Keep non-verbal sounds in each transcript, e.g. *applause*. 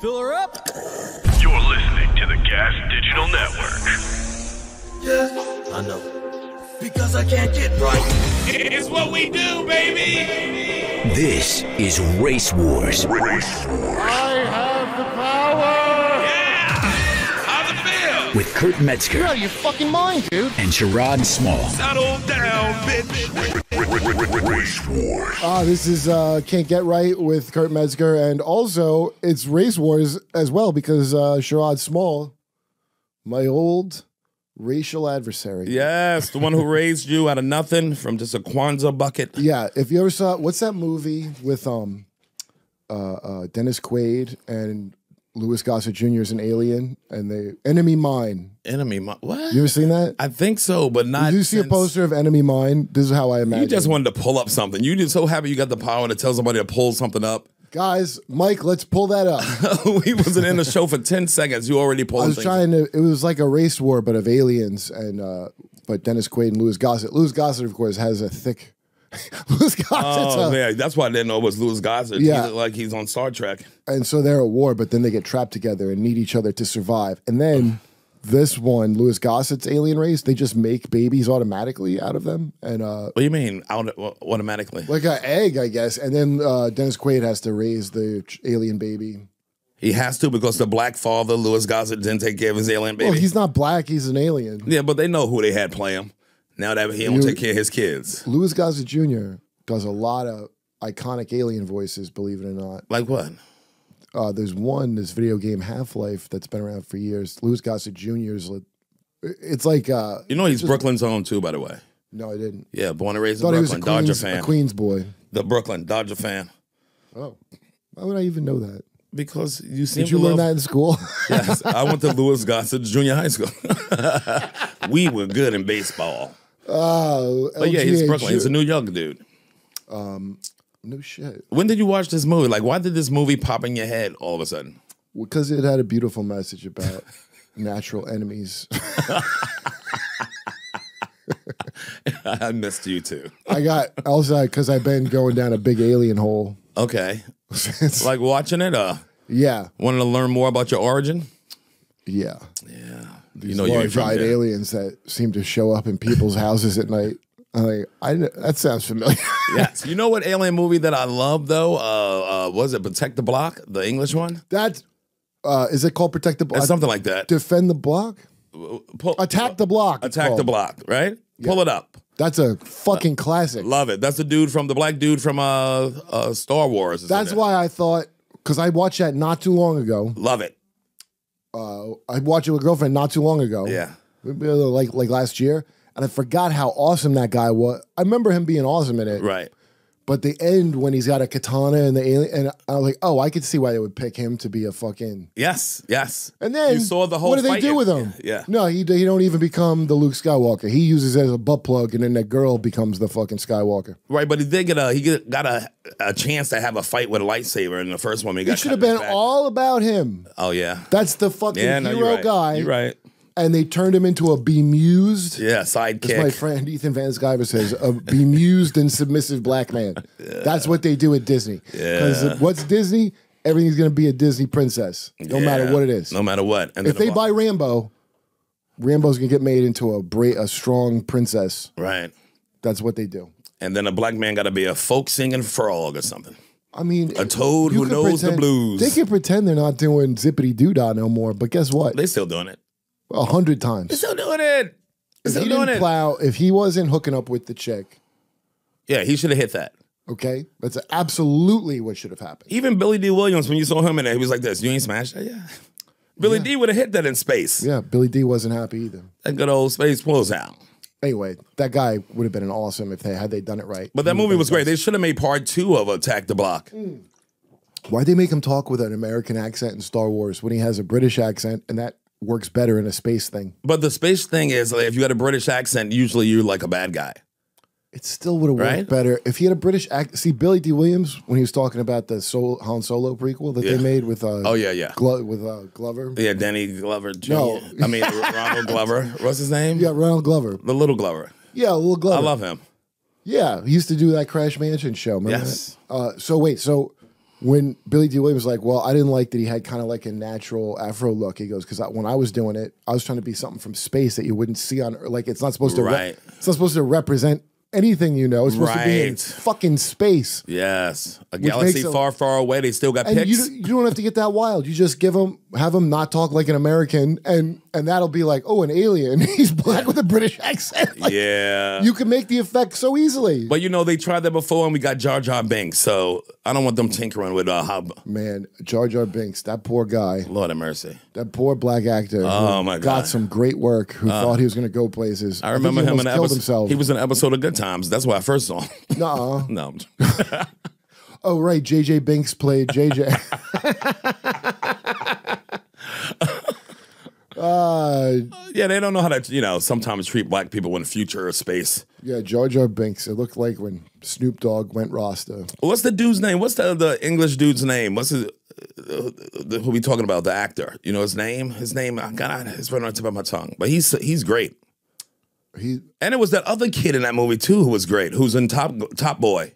Fill her up. You're listening to the Gas Digital Network. Yeah, I know. Because I can't get right. It's what we do, baby. This is Race Wars Race Wars. I have the power. Yeah. How's it feel? with Kurt Metzger Out of your fucking mind, dude. and Sherrod Small. Settle down, bitch. Ah, this is uh, Can't Get Right with Kurt Metzger, and also it's Race Wars as well because uh, Sherrod Small, my old racial adversary. Yes, the one who *laughs* raised you out of nothing from just a Kwanzaa bucket. Yeah, if you ever saw what's that movie with um uh, uh Dennis Quaid and Louis Gossett Jr. is an alien and they Enemy Mine. Enemy, Mine. what? You ever seen that? I think so, but not. Did you see a poster of Enemy Mine? This is how I imagine. You just wanted to pull up something. You just so happy you got the power to tell somebody to pull something up. Guys, Mike, let's pull that up. *laughs* we wasn't in the show for ten seconds. You already pulled. I was things. trying to. It was like a race war, but of aliens, and uh, but Dennis Quaid and Louis Gossett. Louis Gossett, of course, has a thick. *laughs* Louis Gossett's Oh man, that's why I didn't know it was Louis Gossett. Yeah. He's like he's on Star Trek. and so they're at war, but then they get trapped together and need each other to survive. And then this one, Louis Gossett's alien race, they just make babies automatically out of them, and uh, What do you mean? Out automatically? like an egg, I guess. And then uh, Dennis Quaid has to raise the alien baby. He has to because the black father, Louis Gossett, didn't take care of his alien baby. Well, he's not black; he's an alien. yeah, but they know who they had play him. Now that he don't You- take care of his kids. Louis Gossett Jr. does a lot of iconic alien voices, believe it or not. Like what? uh, there's one this video game Half Life that's been around for years. Louis Gossett Jr.'s. li- It's like uh, You know he's Brooklyn's own too, by the way. no, I didn't. Yeah, born and raised in thought he was a Brooklyn, Dodger Queens, fan. a Queens boy. The Brooklyn Dodger fan. Oh, why would I even know that? Because you seem Did you to learn love- that in school? *laughs* Yes, I went to Louis Gossett Junior High School. *laughs* we were good in baseball. Oh, But yeah, he's Brooklyn. He's a New York dude. Um, no shit. When did you watch this movie? Like, why did this movie pop in your head all of a sudden? Because it had a beautiful message about *laughs* natural enemies. *laughs* I missed you too. I got also because I've been going down a big alien hole. Okay, *laughs* like watching it. Uh, yeah, wanted to learn more about your origin. yeah. Yeah, These you know large-eyed aliens that seem to show up in people's houses at night. I'm like, I that sounds familiar. *laughs* Yes, you know what alien movie that I love though? Uh, uh, was it Protect the Block, the English one? That's uh, is it called protect the block? Something like that. Defend the block. Pull- Attack the block. Attack the. Block, right? Pull it up. That's a fucking classic. Love it. That's the dude from the black dude from uh, uh Star Wars. That's why I thought because I watched that not too long ago. Love it. Uh, I watched it with a girlfriend not too long ago. Yeah. Like like last year, and I forgot how awesome that guy was. I remember him being awesome in it. Right. But the end when he's got a katana and the alien, and I was like, oh, I could see why they would pick him to be a fucking. Yes. Yes. And then you saw the whole. What do they do with him? Yeah. No, he he don't even become the Luke Skywalker. He uses it as a butt plug, and then that girl becomes the fucking Skywalker. Right, but he did get a he get, got a, a chance to have a fight with a lightsaber in the first one. He got It should have been all about him. Oh yeah. That's the fucking Yeah. No, hero you're right. guy. You're right. And they turned him into a bemused. Yeah. sidekick. As my friend Ethan Van Sciver says, a bemused and submissive black man. That's what they do at Disney. Because Yeah. what's Disney? Everything's going to be a Disney princess, no matter what it is. No matter what. And if they buy Rambo, Rambo's going to get made into a bra- a strong princess. right, That's what they do. and then a black man got to be a folk singing frog or something. I mean, A toad who knows the blues. They can pretend they're not doing zippity doo dah no more, but guess what? They're still doing it. A hundred times. Still doing it. If Still he doing didn't it. plow, if he wasn't hooking up with the chick, Yeah, he should have hit that. okay, that's absolutely what should have happened. Even Billy Dee Williams, when you saw him in there, he was like this. You ain't smashed that? Yeah. Billy Dee would have hit that in space. Yeah, Billy Dee wasn't happy either. That good old space pulls out. Anyway, that guy would have been an awesome if they had they done it right. But that movie was great. They should have made part two of Attack the Block. Why'd they make him talk with an American accent in Star Wars when he has a British accent and that works better in a space thing? But the space thing is, like, if you had a British accent, usually you're like a bad guy. It still would have worked Right? better if he had a British act. See, Billy Dee Williams when he was talking about the Sol- Han Solo prequel that Yeah. they made with uh, Oh yeah, yeah, Glo- with uh, Glover. yeah. Danny Glover. Jr. No. I mean Ronald *laughs* Glover. What's his name? Yeah, Ronald Glover. the little Glover. Yeah, little Glover. I love him. Yeah, he used to do that Crash Mansion show. Remember Yes. Uh, so wait, so when Billy Dee Williams was like, well, I didn't like that he had kind of like a natural Afro look. He goes, because when I was doing it, I was trying to be something from space that you wouldn't see on Earth. Like it's not supposed to. Right. it's not supposed to represent anything you know. It's supposed to be in fucking space. Yes, a galaxy far, far away. They still got And pics. you, you don't have to get that wild. You just give them, have them not talk like an American, and and that'll be like, oh, an alien. *laughs* He's black with a British accent. Like, yeah, You can make the effect so easily. but you know they tried that before, and we got Jar Jar Binks. So I don't want them tinkering with uh, how. Man, Jar Jar Binks, that poor guy, Lord have mercy. that poor black actor. Oh, my Got God. some great work. Who thought he was going to go places? I remember he him in an episode. himself. He was in an episode of Good Times. That's why I first saw him. *laughs* *laughs* No, Oh, right. JJ Binks played JJ. Uh, yeah, they don't know how to, you know, sometimes treat black people in the future or space. yeah, Jar Jar Binks. It looked like when Snoop Dogg went Rasta. What's the dude's name? What's the the English dude's name? What's his? Uh, the, who we talking about? The actor. You know his name? His name? I God, it's right on the tip of my tongue. But he's he's great. He, And it was that other kid in that movie too who was great. Who's in Top Top Boy?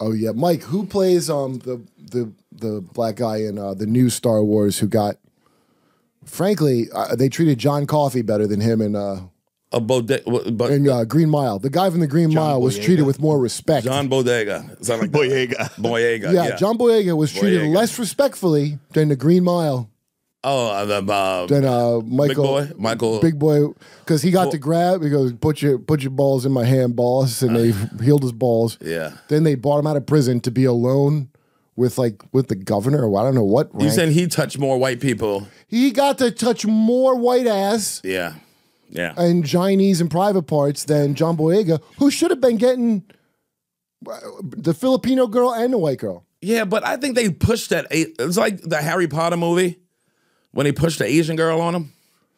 oh yeah, Mike. Who plays um the the the black guy in uh, the new Star Wars who got? Frankly, uh, they treated John Coffey better than him in uh, A Bodega, but in uh, Green Mile. The guy from the Green Mile was treated with more respect. John Bodega. Sound like that? Boyega. Boyega. yeah, Yeah, John Boyega was treated Boyega. less respectfully than the Green Mile. Oh, uh, the uh, Than uh, Michael, boy? Michael- big boy, because he got to grab. He goes, "Put your put your balls in my hand, boss," and they healed his balls. Uh. yeah. Then they brought him out of prison to be alone with like with the governor or I don't know what. You said he touched more white people? he got to touch more white ass Yeah, yeah. and Chinese and private parts than John Boyega, who should have been getting uh, the Filipino girl and the white girl. Yeah, but I think they pushed that. It's like the Harry Potter movie when they pushed the Asian girl on him.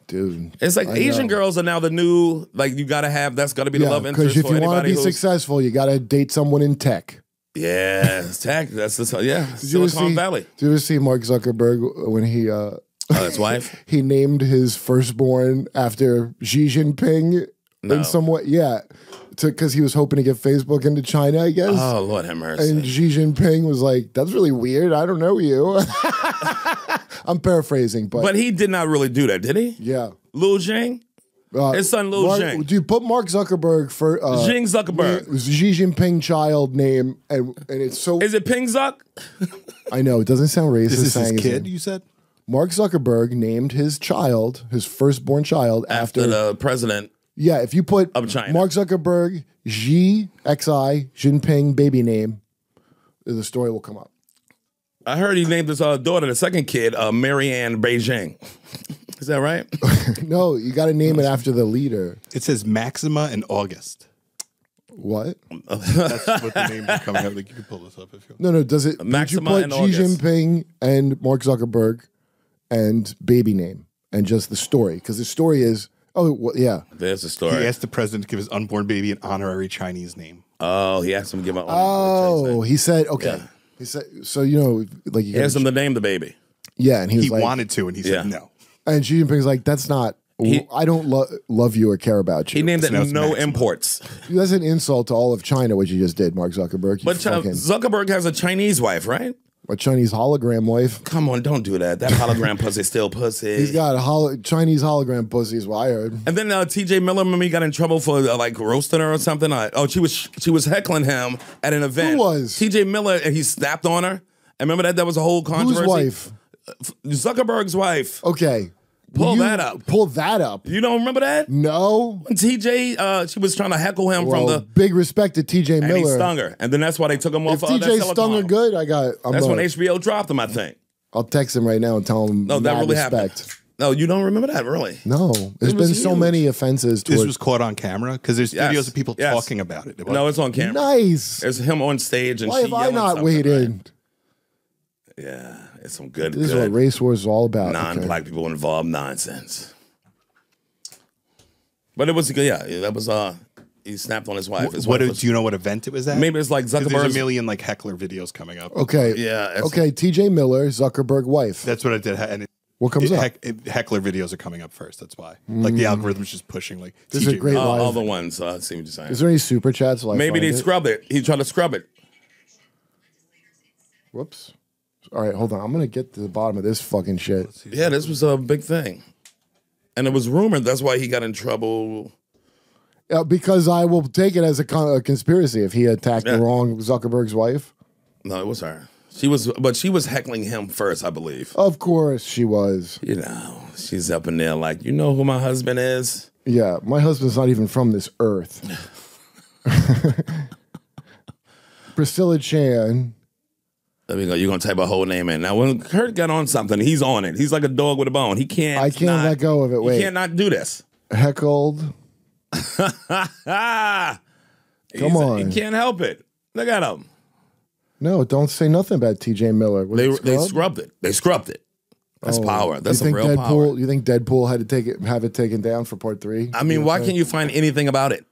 Dude, It's like I Asian know. girls are now the new like you got to have. That's got to be the Yeah, love because if you want to be successful, you got to date someone in tech. Yeah, it's tech. That's the yeah Did Silicon see- Valley. Did you ever see Mark Zuckerberg when he uh, Oh, his wife. *laughs* he named his firstborn after Xi Jinping No. in some way? Yeah, because he was hoping to get Facebook into China, I guess. Oh Lord have mercy. and Xi Jinping was like, "That's really weird. I don't know you." *laughs* I'm paraphrasing, but, but he did not really do that, did he? yeah. Lil Jing. Uh, His son Lil Mark, Zheng. Dude, put Mark Zuckerberg for uh, Jing Zuckerberg. na- Xi Jinping child name, and and it's so. Is it Ping Zuck? *laughs* I know it doesn't sound racist. This is his saying his kid, you said? Mark Zuckerberg named his child, his firstborn child, after, After the president. yeah. If you put Of China. Mark Zuckerberg Xi X I Jinping baby name, the story will come up. I heard he named his uh, daughter, the second kid, uh, Marianne Beijing. *laughs* Is that right? *laughs* No, you got to name it after the leader. It says Maxima and August. What? *laughs* That's what the names are coming up. Like you can pull this up if you want. No, no. Does it? Maxima did and you put Xi August. Jinping and Mark Zuckerberg and baby name and just the story? Because the story is oh well, yeah. There's a story. He asked the president to give his unborn baby an honorary Chinese name. Oh, he asked him to give an Oh, he said okay. Yeah. He said so. You know, like you He asked him to name the baby. yeah, and he was He like, wanted to, and he Yeah. said no. And Xi Jinping's like, that's not. He- I don't lo- love you or care about you. He named it So now it's no Maxima. imports. That's an insult to all of China, what you just did, Mark Zuckerberg. But Ch- fucking, Zuckerberg has a Chinese wife, right? a Chinese hologram wife. Come on, don't do that. That hologram *laughs* pussy still pussy. He's got a holo- Chinese hologram pussy, is what I heard. and then uh, T.J. Miller, remember he got in trouble for uh, like roasting her or something. Uh, oh, she was she was heckling him at an event. Who was? T.J. Miller, and he snapped on her. And remember that that was a whole controversy. Whose wife? Zuckerberg's wife. Okay. Pull You that up. Pull that up. You don't remember that? No. When TJ, uh, she was trying to heckle him Well, from the, big respect to TJ and he Miller. stung her, and then that's why they took him off. uh, that TJ telecom. stung her good, I got. I'm That's when uh, HBO dropped him, I think. I'll text him right now and tell him. No, that really respect. happened. No, you don't remember that, really? No, there's It been was so huge. many offenses This was caught on camera because there's Yes. videos of people Yes. talking about it. No, it's on camera. nice. There's him on stage, and Why she have I not waited? right? Yeah, it's some good, This is what race wars is all about. non-black people involved nonsense. But it was good. Yeah, that was. uh He snapped on his wife. His what wife do, was- do you know what event it was at? Maybe it's like 'Cause There's a million like heckler videos coming up. Okay. Yeah, it's- Okay. TJ Miller, Zuckerberg wife. That's what I did. And it, What comes it, up? heck- it- heckler videos are coming up first. That's why. Like the algorithm's just pushing. Like This is a great Uh, all the ones. Uh, I see what you're saying. Is there any super chats? while I Maybe find they it? scrubbed it. He tried to scrub it. Whoops. All right, hold on. I'm gonna get to the bottom of this fucking shit. Yeah, this was a big thing, and it was rumored that's why he got in trouble. Uh, because I will take it as a, con- a conspiracy if he attacked Yeah. the wrong Zuckerberg's wife. No, it was her. She was, but she was heckling him first, I believe. Of course, she was. You know, she's up in there like, you know who my husband is. Yeah, my husband's not even from this earth. *laughs* *laughs* Priscilla Chan. There we go. You're gonna type a whole name in. Now, when Kurt got on something, he's on it. He's like a dog with a bone. He can't. I can't not- let go of it. Wait, He can't not do this. heckled. *laughs* Come He's- on. he can't help it. Look at him. No, don't say nothing about T.J. Miller. Was They it they scrubbed? scrubbed it. They scrubbed it. That's Oh, power. That's you some think real Deadpool, power. You think Deadpool had to take it, have it taken down for part three? I mean, why can't you find anything about it?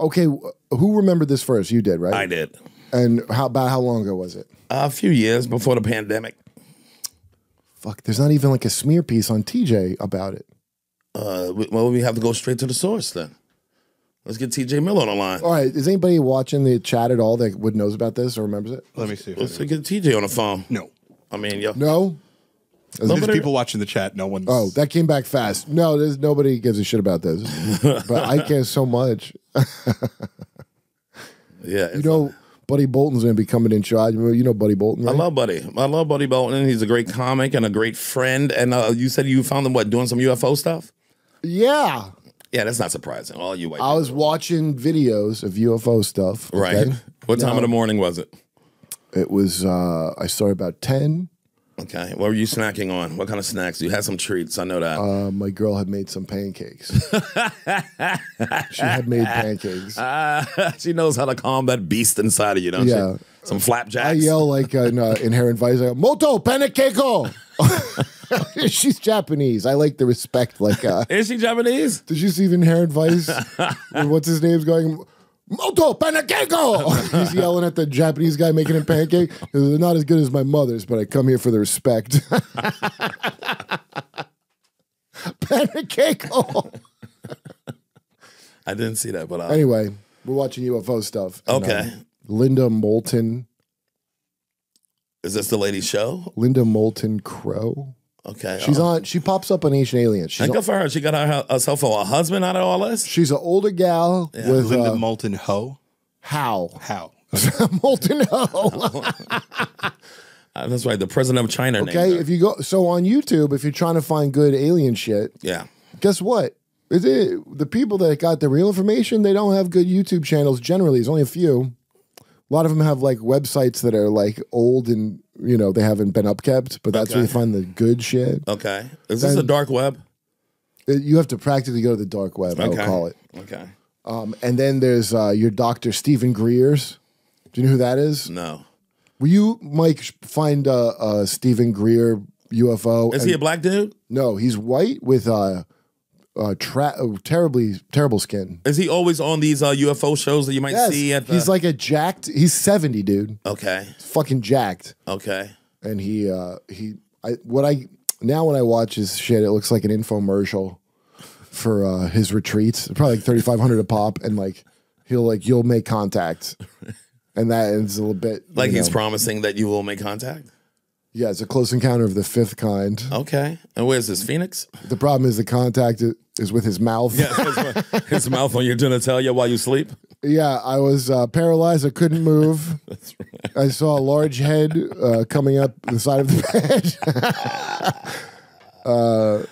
Okay, who remembered this first? You did, right? I did. And how about how long ago was it? a few years before the pandemic. Fuck, there's not even like a smear piece on TJ about it. Uh, well, we have to go straight to the source then. Let's get TJ Miller on the line. All right, is anybody watching the chat at all that would knows about this or remembers it? Let me see. If Let's I get TJ on the phone. no. I mean, yo, No. There's Nobody- people watching the chat. No one's. Oh, that came back fast. No, there's nobody gives a shit about this, *laughs* but I care so much. *laughs* yeah. You know, Buddy Bolton's gonna be coming in charge. You know Buddy Bolton, I love Buddy. I love Buddy Bolton. He's a great comic and a great friend. And uh, you said you found him what doing some UFO stuff? yeah, Yeah, that's not surprising. All you white I was watching videos of UFO stuff. people. right. okay? What time Now, of the morning was it? It was. uh I started about ten. Okay. What were you snacking on? What kind of snacks? You had some treats. I know that. Uh, my girl had made some pancakes. she had made pancakes. Ah, *laughs* she knows how to calm that beast inside of you, don't Yeah. she? Some flapjacks. I yell like uh, in uh, Inherent Vice, I go, Moto Panakeko! *laughs* She's Japanese. I like the respect. Like, uh, *laughs* Is she Japanese? did you see the Inherent Vice? What's his name's going? Moto Panakeko! *laughs* He's yelling at the Japanese guy making a pancake. They're not as good as my mother's, but I come here for the respect. *laughs* Panakeko! I didn't see that, but uh, Anyway, we're watching UFO stuff. And, Okay. uh, Linda Moulton, is this the lady show? Linda Moulton Crow. Okay. She's uh, on. She pops up on Ancient Aliens. She's and on, good for her. She got her, herself a husband out of all this. she's an older gal with Linda uh, Moulton Ho. how How? *laughs* Moulton Ho. Uh, *laughs* that's right. The president of China. named Okay, her. if you go so on YouTube, if you're trying to find good alien shit, yeah. guess what? Is it the people that got the real information? They don't have good YouTube channels. Generally, there's only a few. A lot of them have like websites that are like old and you know they haven't been upkept, but that's where you find the good shit. Okay. Is this Then- the dark web? It- you have to practically go to the dark web. Okay. call it. Okay. Um, and then there's uh, your doctor Steven Greer's. Do you know who that is? No. Will you, Mike, find uh, uh, Steven Greer UFO? Is and- he a black dude? No, he's white with uh, uh, tra- uh, terribly terrible skin. Is he always on these uh, UFO shows that you might Yes, see at the? he's like a jacked. He's seventy, dude. okay. Fucking jacked. Okay. And he uh, he I what I now when I watch his shit, it looks like an infomercial for uh, his retreats. Probably like thirty five hundred a pop, and like he'll like you'll make contact, and that is a little bit Like he's know. promising that you will make contact. Yeah, it's a close encounter of the fifth kind. Okay. And where's this Phoenix? The problem is the contact is with his mouth. Yeah, his, *laughs* his mouth on your genitalia while you sleep. Yeah, I was uh, paralyzed. I couldn't move. *laughs* That's right. I saw a large head uh, coming up the side of the *laughs* bed. uh,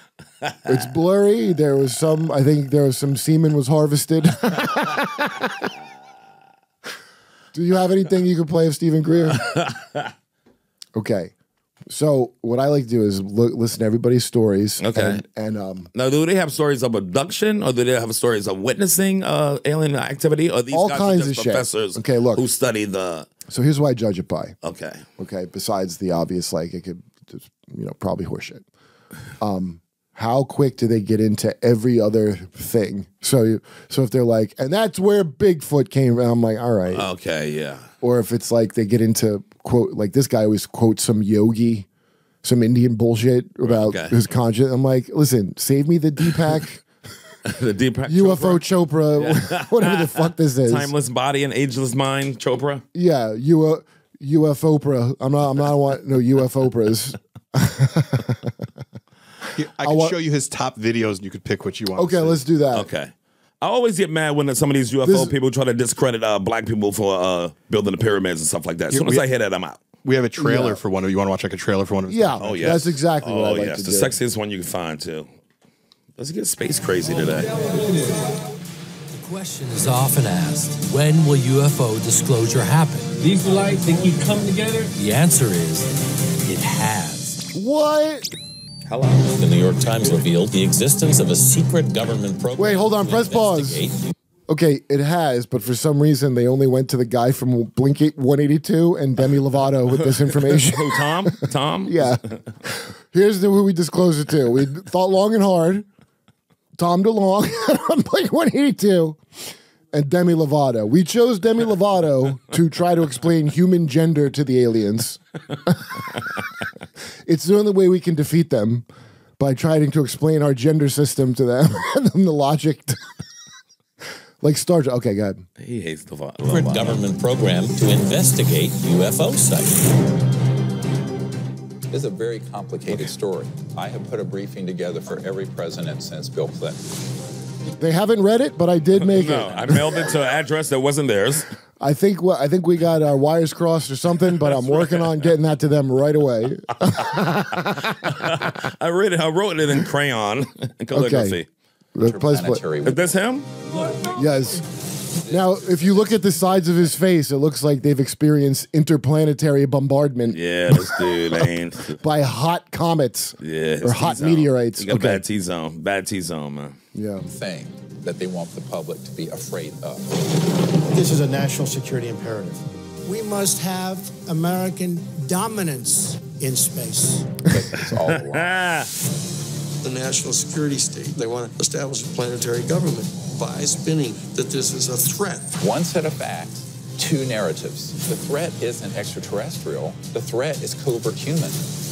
it's blurry. There was some. I think there was some semen was harvested. Do you have anything you could play of Steven Greer? okay. So what I like to do is look, listen to everybody's stories. Okay. And, and um, Now, do they have stories of abduction, or do they have stories of witnessing uh, alien activity, or these All guys kinds of shit. professors? Okay, look. who study the. so here's why I judge it by. Okay, okay besides the obvious like it could just you know probably horseshit um how quick do they get into every other thing so you so if they're like and that's where bigfoot came from i'm like all right okay, yeah. or if it's like they get into quote like this guy always quotes some yogi some indian bullshit about Okay. his conscience i'm like listen save me the deepak *laughs* the Deepak ufo Chopra, chopra *laughs* whatever the fuck this is timeless body and ageless mind, Chopra. yeah you uh, UFO Oprah. I'm not. I'm not want no UFO Oprahs. *laughs* He- I I can wa- show you his top videos, and you could pick what you want. to Okay, see. let's do that. Okay. I always get mad when some of these UFO This- people try to discredit uh, black people for uh, building the pyramids and stuff like that. As soon as I hear that, I'm out. We have a trailer Yeah. for one of you. Want to watch like a trailer for one of his? Yeah, Oh, yes. that's exactly what oh, I'd like to the do. sexiest one you can find, too. Let's get space crazy today. The question is often asked when will UFO disclosure happen? These lights, they keep coming together. The answer is it has. What? Hello. The New York Times revealed the existence of a secret government program. Wait, hold on, press pause. Okay, it has, but for some reason they only went to the guy from Blink 182 and Demi Lovato with this information. Who, Tom? Tom? *laughs* yeah. Here's the, who we disclosed it to. We thought long and hard. Tom DeLonge on *laughs* Blink 182 and Demi Lovato. We chose Demi Lovato to try to explain human gender to the aliens. *laughs* it's the only way we can defeat them by trying to explain our gender system to them *laughs* and then the logic. *laughs* like Star Trek. Okay, go ahead. He hates the vi- secret government program to investigate UFO sightings. This is a very complicated story. I have put a briefing together for every president since Bill Clinton. They haven't read it, but I did *laughs* make No, it. I mailed it to an address that wasn't theirs. I think well, I think we got our wires crossed or something, but *laughs* I'm working on getting that to them right away. *laughs* I read it. I wrote it in crayon and calligraphy. The place- Interplanetary Is this him? yes. Now, if you look at the sides of his face, it looks like they've experienced interplanetary bombardment Yeah, this dude ain't. by hot comets Yeah, or hot T-zone. meteorites. He got Okay. a bad T zone. Bad T zone, man. Yeah. thing that they want the public to be afraid of. This is a national security imperative. We must have American dominance in space. It's all a lie. *laughs* The national security state. They want to establish a planetary government by spinning that this is a threat. One set of facts, two narratives. The threat isn't extraterrestrial, the threat is covert human.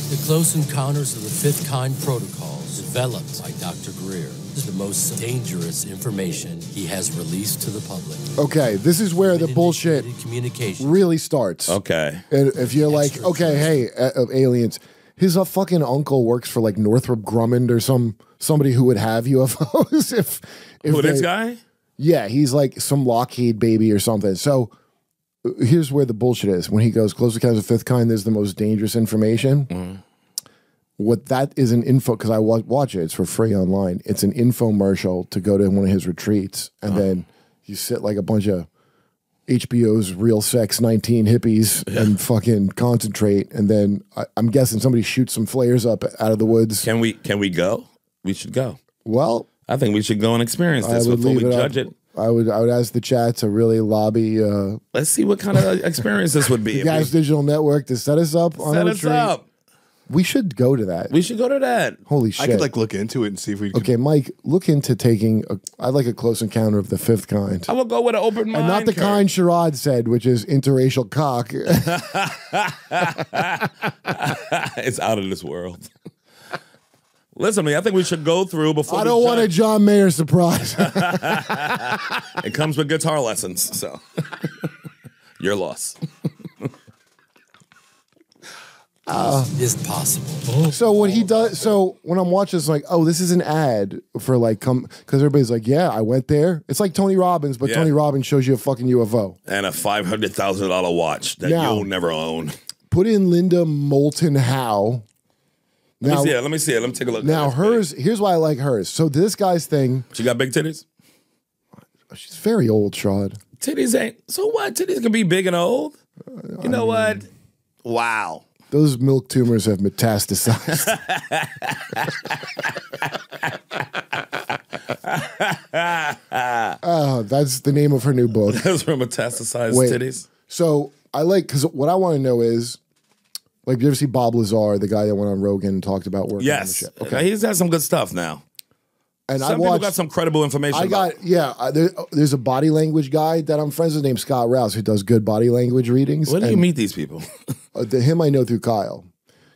The Close Encounters of the Fifth Kind protocols developed by Dr. Greer is the most dangerous information he has released to the public. Okay, this is where the bullshit Communication. really starts. okay. And if you're like, okay, hey, uh, aliens, his uh, fucking uncle works for like Northrop Grumman or some somebody who would have UFOs. *laughs* if if Who, this guy? Yeah, he's like some Lockheed baby or something. So uh, here's where the bullshit is. When he goes, Close Encounters of the Fifth Kind is the most dangerous information. Mm-hmm. What that is an info, because I watch it, it's for free online. It's an infomercial to go to one of his retreats. And then you sit like a bunch of HBO's Real Sex 19 hippies and fucking concentrate. And then I, I'm guessing somebody shoots some flares up out of the woods. Can we can we go? We should go. Well, I think we should go and experience this before we it judge up. it. I would I would ask the chat to really lobby uh, Let's see what kind of *laughs* experience this would be. Gas we Digital Network to set us up on set us retreat. up. We should go to that. We should go to that. Holy shit! I could like look into it and see if we. Could, okay, Mike, look into taking. A, I'd like a close encounter of the fifth kind, I will go with an open mind. and not the Kurt. kind Sherrod said, which is interracial cock. *laughs* it's out of this world. Listen to me. I think we should go through before. I don't want a. John Mayer surprise. *laughs* *laughs* It comes with guitar lessons, so your loss. Oh. Is possible. Oh. so what he does, so when I'm watching, it's like, oh, this is an ad for like come because everybody's like, yeah, I went there. It's like Tony Robbins, but Yeah. Tony Robbins shows you a fucking UFO. And a five hundred thousand dollar watch that Now- you'll never own. Put in Linda Moulton Howe. Let Now, me see it. Let me see it. Let me take a look. now at this. hers. Here's why I like hers. So this guy's thing, She got big titties. she's very old, Shad. Titties ain't. So what? Titties can be big and old. You know what? Wow. Those milk tumors have metastasized. *laughs* oh, that's the name of her new book. Those were metastasized Wait. titties. So I like because what I want to know is, like, you ever see Bob Lazar, the guy that went on Rogan and talked about working on the Yes. ship? Okay. He's got some good stuff now. And some I people watched. got some credible information. I about got yeah. I, there, there's a body language guy that I'm friends with named Scott Rouse who does good body language readings. Where do you meet these people? *laughs* Uh, the, him I know through Kyle.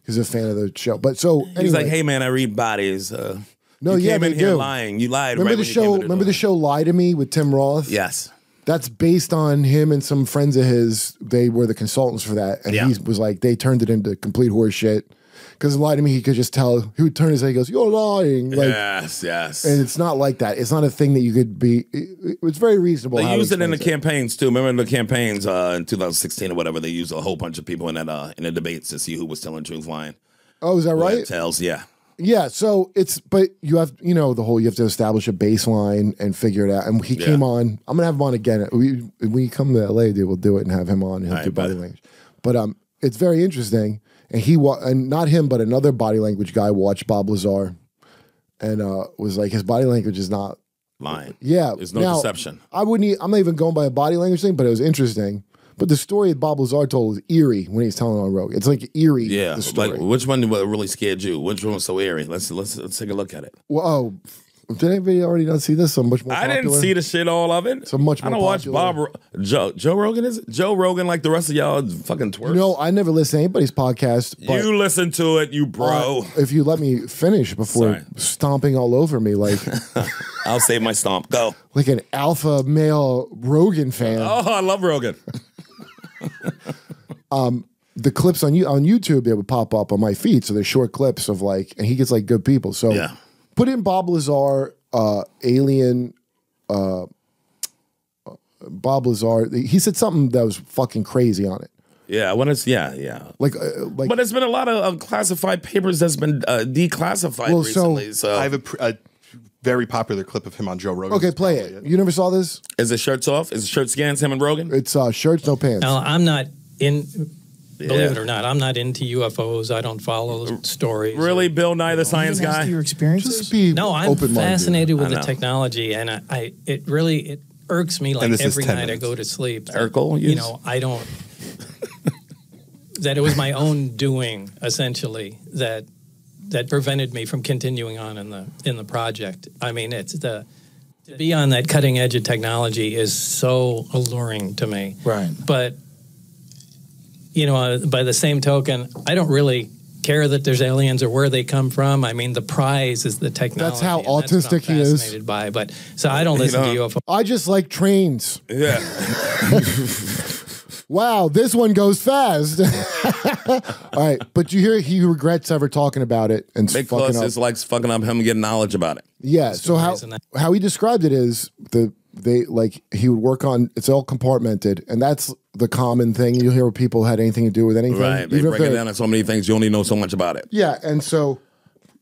He's a fan of the show. But so He's like, hey man, I read bodies. Uh, No, you yeah, came in here do. lying. You lied. remember right the when show? Remember the show Lie to Me with Tim Roth? Yes. That's based on him and some friends of his. They were the consultants for that, and Yeah. he was like, they turned it into complete horse shit. Because lie to me, he could just tell. He would turn his head. He goes, "You're lying." Like, yes, yes. and it's not like that. It's not a thing that you could be. It, it's very reasonable. They used it in the explains campaigns too. Remember in the campaigns uh, in 2016 or whatever? They used a whole bunch of people in that uh, in the debates to see who was telling truth, lying. Oh, is that right? Tells, yeah. Yeah, so it's but you have you know the whole you have to establish a baseline and figure it out. And he Yeah. came on. I'm gonna have him on again. We when you come to LA, dude, we'll do it and have him on. He'll All do right, body language. But um, it's very interesting. And he wa- and not him, but another body language guy watched Bob Lazar, and uh was like his body language is not. Lying. Yeah, There's no now, deception. I wouldn't. e- I'm not even going by a body language thing, but it was interesting. But the story that Bob Lazar told was eerie when he's telling on Rogue. It's like eerie. Yeah. the story. Like, which one really scared you? Which one was so eerie? Let's let's let's take a look at it. Well, oh, did anybody already not see this? So much more. I didn't popular? see the shit all of it. So much I more don't watch. Bob Ro- Joe Joe Rogan. Is it Joe Rogan like the rest of y'all? Fucking twerk. You know, I never listen to anybody's podcast. But you listen to it, you bro. uh, if you let me finish before Sorry. stomping all over me like *laughs* I'll save my stomp. Go. like an alpha male Rogan fan, Oh, I love Rogan. *laughs* um, the clips on you on YouTube they would pop up on my feed. So they're short clips of like, and he gets like good people. So Yeah. Put in Bob Lazar, uh, alien. Uh, Bob Lazar, he said something that was fucking crazy on it. Yeah, when it's yeah, yeah. Like, uh, like But there's been a lot of uh, classified papers that's been uh, declassified Well, recently. So, I have a, pr- a very popular clip of him on Joe Rogan. okay, play it. You never saw this? is it shirts off? Is it shirt scans? Him and Rogan? It's uh, shirts, no pants. No, I'm not in. Yeah. Believe it or not, I'm not into UFOs. I don't follow the stories. Really, Bill Nye the Science Guy? your experiences? Just be No, I'm open-minded. fascinated with the technology, and I, I it really it irks me like every 10 night I go to sleep. that, Urkel you know, I don't. that it was my own doing, essentially, that that prevented me from continuing on in the in the project. I mean, it's the to be on that cutting edge of technology is so alluring to me. Right. But you know, uh, by the same token, I don't really care that there's aliens or where they come from. I mean, the prize is the technology. That's how and what I'm autistic he is. Fascinated by, but so I don't listen know- to UFO. I just like trains. Yeah. *laughs* Wow, this one goes fast. *laughs* All right, but you hear he regrets ever talking about it and fucking because up. it's like fucking up him getting knowledge about it. Yeah. So how how he described it is the they like he would work on it's all compartmented and that's the common thing you hear people had anything to do with anything. Right. They break it down in so many things, you only know so much about it. Yeah, and so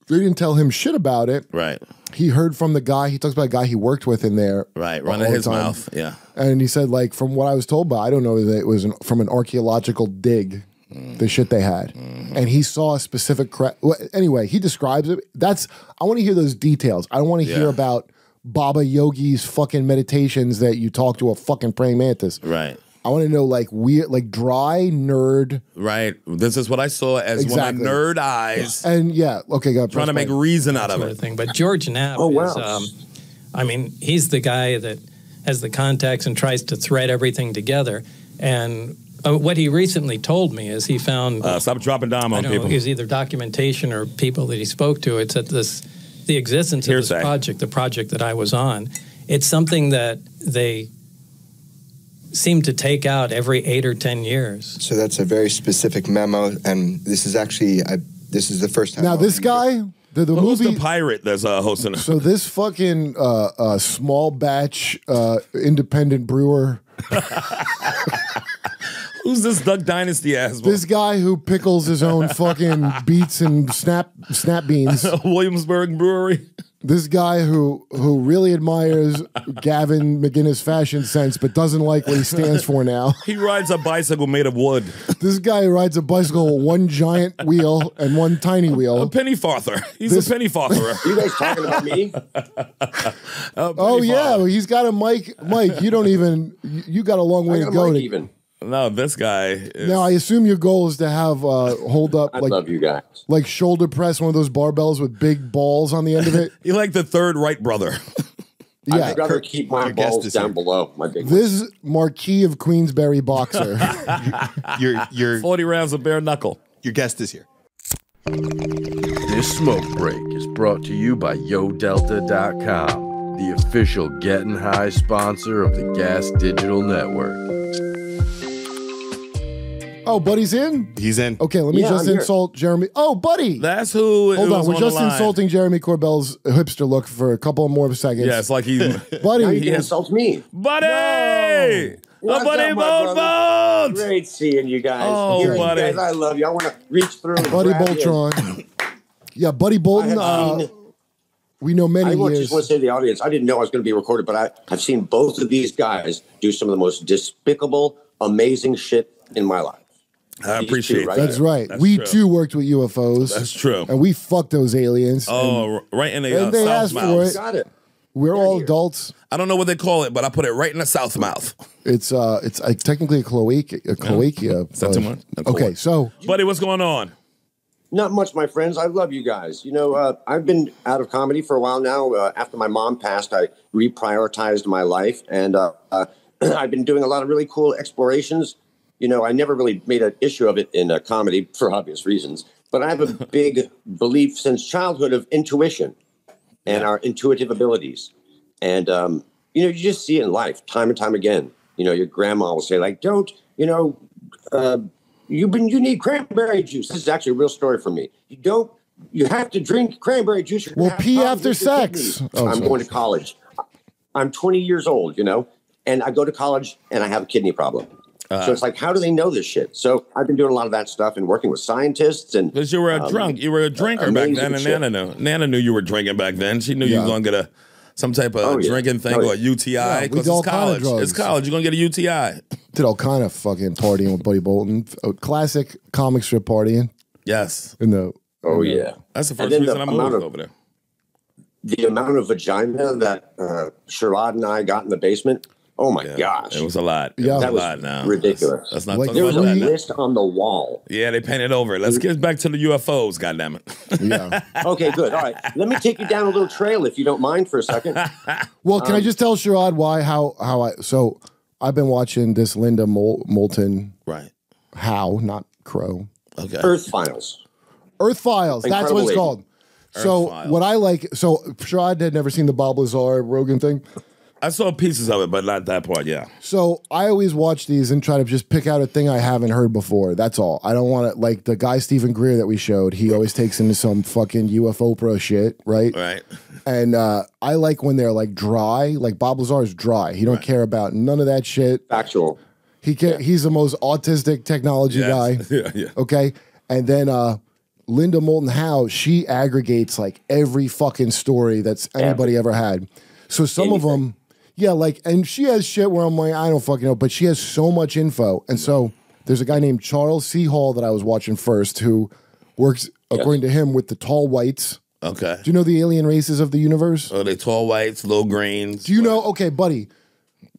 they didn't tell him shit about it. Right. He heard from the guy. He talks about a guy he worked with in there. Right. Running his time. mouth. Yeah. And he said, like, from what I was told by, I don't know that it was an, from an archaeological dig, mm. the shit they had. Mm-hmm. And he saw a specific. Cra- well, anyway, he describes it. That's, I want to hear those details. I don't want to hear about Baba Yogi's fucking meditations that you talk to a fucking praying mantis. Right. I want to know, like, weird, like, dry nerd. Right. This is what I saw as Exactly. one of nerd eyes And yeah, okay, got trying to make reason out of sort it. of thing. But George Knapp Oh, wow. is, um, I mean, he's the guy that has the contacts and tries to thread everything together. And uh, what he recently told me is he found Uh, stop dropping dime I on don't know, people. it was either documentation or people that he spoke to. It's that this the existence of Hearsay. this project, the project that I was on. It's something that they seem to take out every eight or ten years. So that's a very specific memo, and this is actually I, this is the first time. Now, I'll this guy, the, the Who's movie. the pirate that's uh, hosting it? So this fucking uh, uh, small batch uh, independent brewer, *laughs* Who's this Duck Dynasty ass? this guy who pickles his own fucking beets and snap snap beans, *laughs* Williamsburg Brewery. this guy who who really admires Gavin McInnes fashion sense but doesn't like what he stands for now. *laughs* He rides a bicycle made of wood. This guy rides a bicycle with one giant wheel and one tiny wheel. A penny farther. He's This- a penny fartherer. *laughs* You guys talking about me? Oh yeah, well, he's got a mic. Mike, you don't even you you got a long way to go. mic To, even. No, this guy. Is, now I assume your goal is to have uh, hold up I like love you guys. like shoulder press one of those barbells with big balls on the end of it. *laughs* You're like the third Wright brother. Yeah. I'd rather keep my balls down here. below my big. This Marquis of Queensberry boxer. *laughs* Your your 40 rounds of bare knuckle. your guest is here. This smoke break is brought to you by YoDelta.com. the official Getting High sponsor of the Gas Digital Network. Oh, Buddy's in? He's in. Okay, let me Yeah, just I'm here. insult Jeremy. Oh, Buddy. That's who. Hold was on, we're on just line. insulting Jeremy Corbell's hipster look for a couple more seconds. Yeah, it's like he. *laughs* Buddy. Now you he can has- insult me. Buddy! What's Oh, buddy, up, my Bone brother? Bones! Great seeing you guys. Oh, Hearing buddy. You guys, I love you. I want to reach through and Buddy grab you. Boltron. *coughs* yeah, Buddy Bolton. I Uh, have we know many I want- years. just want to say to the audience, I didn't know I was going to be recorded, but I, I've seen both of these guys do some of the most despicable, amazing shit in my life. I appreciate two right That's right. That's we true. too worked with UFOs. That's true. And we fucked those aliens. Oh, and right in the and uh, they south asked for mouth. it. Got it. We're all adults. I don't know what they call it, but I put it right in the south mouth. It's uh, it's uh, technically a cloaca. A cloaca. Is that too uh, much? A Okay, so Buddy, what's going on? Not much, my friends. I love you guys. You know, uh, I've been out of comedy for a while now. Uh, after my mom passed, I reprioritized my life, and uh, uh, *clears throat* I've been doing a lot of really cool explorations. You know, I never really made an issue of it in a comedy for obvious reasons, but I have a *laughs* big belief since childhood of intuition and our intuitive abilities. And, um, you know, you just see it in life time and time again. You know, your grandma will say, like, don't, you know, uh, you been you need cranberry juice. This is actually a real story for me. You don't you have to drink cranberry juice. Well, pee after sex. Oh, I'm sorry. going to college. I'm 20 years old, you know, and I go to college and I have a kidney problem. Uh, so it's like, how do they know this shit? So I've been doing a lot of that stuff and working with scientists and Because you were a um, drunk. You were a drinker back then, and shit. Nana knew. Nana knew you were drinking back then. She knew you were going to get a some type of Oh, yeah. drinking thing Oh, or a. UTI. Yeah, we Because did all it's kind of college. drugs. It's college. You're going to get a UTI. did all kind of fucking partying with Buddy Bolton. A classic comic strip partying Yes. in the. oh in the- yeah. That's the And first reason the I amount moved of- over there. The amount of vagina that uh, Sherrod and I got in the basement. Oh my gosh. It was a lot. It Yeah. was That a was lot now. ridiculous. Let's, let's not Like There was a about that. now. list on the wall. Yeah, they painted over. it. Let's get back to the UFOs, goddammit. Yeah. *laughs* Okay, good. All right. Let me take you down a little trail if you don't mind for a second. *laughs* Well, can I Um, just tell Sherrod why how how I so I've been watching this Linda Mol- Moulton right. how not Crow Okay. Earth Files. Earth Files. That's what it's lady. called. so Files. what I like so Sherrod had never seen the Bob Lazar Rogan thing. I saw pieces of it, but not that part. Yeah. So I always watch these and try to just pick out a thing I haven't heard before. That's all. I don't want to like the guy Steven Greer that we showed. He always takes into some fucking UFO pro shit, right? Right. And uh, I like when they're like dry. Like Bob Lazar is dry. He don't care about none of that shit. Factual. He can He's the most autistic technology guy. *laughs* Yeah. Yeah. Okay. And then uh Linda Moulton Howe, she aggregates like every fucking story that's anybody ever had. So some of them, yeah, like, and she has shit where I'm like, I don't fucking know, but she has so much info. And so there's a guy named Charles C. Hall that I was watching first who works, according to him, with the tall whites. Okay. Do you know the alien races of the universe? Oh, they tall whites, low greens. Do you know? Okay, buddy.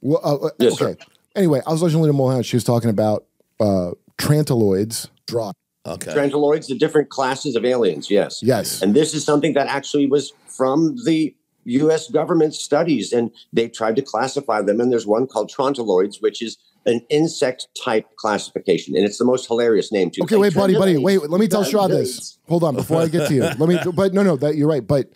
Well, uh, uh, Yes, sir. okay. Anyway, I was watching Linda Moulton. She was talking about uh, Trantaloids. Drop. Okay. Trantaloids, the different classes of aliens, yes. Yes. And this is something that actually was from the US government studies, and they tried to classify them. And there's one called Trontoloids, which is an insect type classification. And it's the most hilarious name, too. Okay, wait, buddy, buddy, wait. Let me tell Sherrod this. Hold on, before I get to you. *laughs* Let me. But no, no, that you're right. But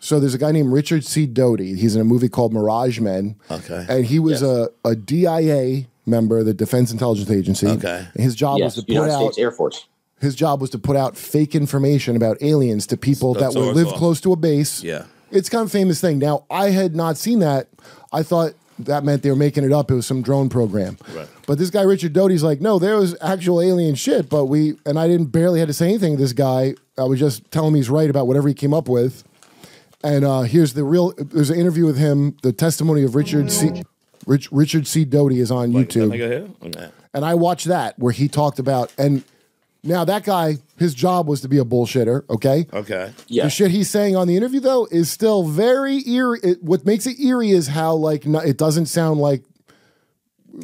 so there's a guy named Richard C. Doty. He's in a movie called Mirage Men. Okay. And he was a, a DIA member of the Defense Intelligence Agency. Okay. And his job Yes, was to put United out States Air Force. his job was to put out fake information about aliens to people that So- would live close to a base. Yeah. It's kind of a famous thing. Now, I had not seen that. I thought that meant they were making it up. It was some drone program. Right. But this guy Richard Doty's like, no, there was actual alien shit. But we and I didn't barely had to say anything to this guy. I was just telling him he's right about whatever he came up with. And uh, here's the real. There's an interview with him. The testimony of Richard C. Rich, Richard C. Doty is on YouTube. Can I go ahead? Okay. And I watched that where he talked about and now that guy, his job was to be a bullshitter. Okay. Okay. Yeah. The shit he's saying on the interview though is still very eerie. It, what makes it eerie is how like no, it doesn't sound like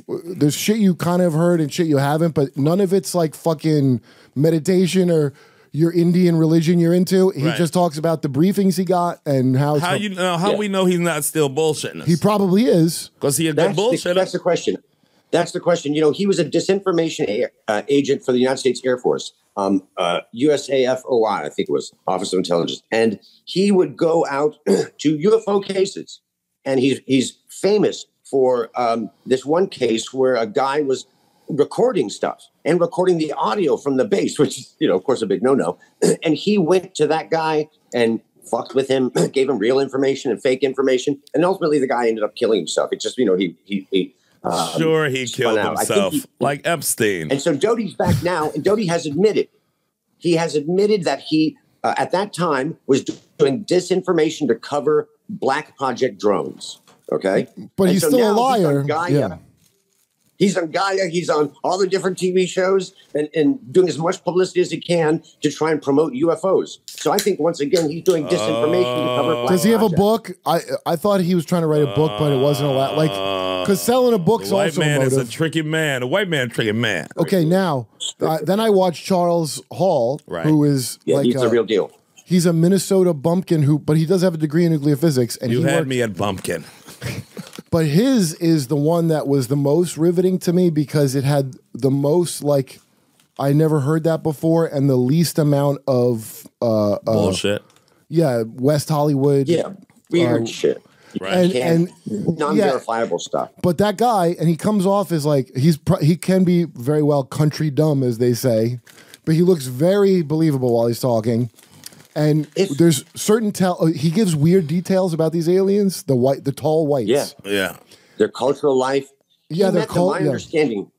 there's shit you kind of heard and shit you haven't, but none of it's like fucking meditation or your Indian religion you're into. He Right. just talks about the briefings he got and how it's How you know? How Yeah. we know he's not still bullshitting us? he probably is. Because he a good That's the, bullshitter. that's the question. That's the question. You know, he was a disinformation a- uh, agent for the United States Air Force, um, uh, USAFOI, I think it was Office of Intelligence, and he would go out *clears throat* to UFO cases and he's he's famous for um, this one case where a guy was recording stuff and recording the audio from the base, which is you know of course a big no no. *clears throat* and he went to that guy and fucked with him, *clears throat* gave him real information and fake information, and ultimately the guy ended up killing himself. It just you know he he. he um, sure, he killed out. Himself he- like Epstein. and so Doty's back now, and Doty has admitted he has admitted that he uh, at that time was doing disinformation to cover Black Project drones. Okay, But And he's so still a now he's on liar. Gaia. Yeah. He's on Gaia. He's on all the different TV shows and, and doing as much publicity as he can to try and promote UFOs. So I think once again he's doing disinformation to cover Black Does he have a book? I I thought he was trying to write a book, but it wasn't allowed. Like, because selling a book the white also a man is a tricky man. A white man, a tricky man. Okay, now uh, then I watched Charles Hall, Right. who is Yeah, like he's the uh, real deal. He's a Minnesota bumpkin who, but he does have a degree in nuclear physics, and You he had worked- me at bumpkin. *laughs* But his is the one that was the most riveting to me because it had the most like I never heard that before, and the least amount of uh, uh Bullshit. Yeah, West Hollywood. Yeah, weird uh, shit. And and non-verifiable stuff. But that guy, and he comes off as like he's pro- he can be very well country dumb, as they say, but he looks very believable while he's talking. And there's certain tell uh, he gives weird details about these aliens, the white, the tall whites. Yeah. Yeah. Their cultural life. Yeah, He they're met them, My yeah. understanding.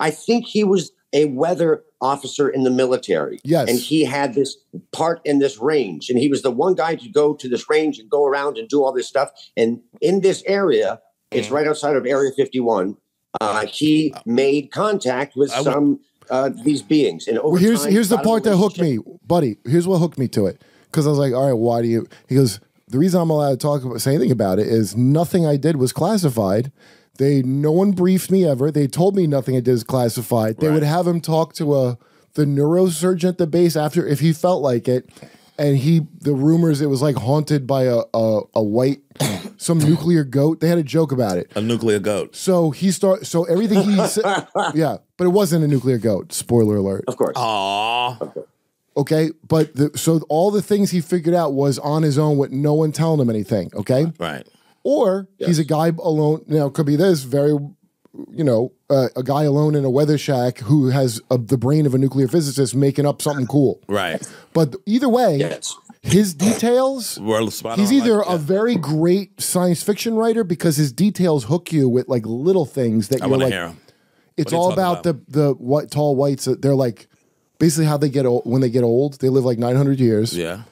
I think he was a weather officer in the military. Yes. And he had this part in this range. And he was the one guy to go to this range and go around and do all this stuff. And in this area, it's Mm-hmm. right outside of Area 51. Uh, he made contact with some uh, these beings. And over Well, here's time, here's the part that hooked me, buddy. Here's what hooked me to it because I was like, all right, why do you? He goes, the reason I'm allowed to talk about say anything about it is nothing I did was classified. They no one briefed me ever. They told me nothing I did is classified. They would have him talk to a the neurosurgeon at the base after if he felt like it. And he, the rumors, it was like haunted by a a, a white, some nuclear goat. They had a joke about it. A nuclear goat. So he start. So everything he said, *laughs* yeah, but it wasn't a nuclear goat. Spoiler alert. Of course. Aww. Okay, but the, so all the things he figured out was on his own with no one telling him anything. Okay, Right. or he's a guy alone. Now it could be this very, you know, uh, a guy alone in a weather shack who has a, the brain of a nuclear physicist making up something cool. Right. But either way, his details, he's either like- a very great science fiction writer because his details hook you with like little things that I you're like. hear. It's all talking about, the the white tall whites. They're like basically how they get old. When they get old, they live like 900 years. Yeah.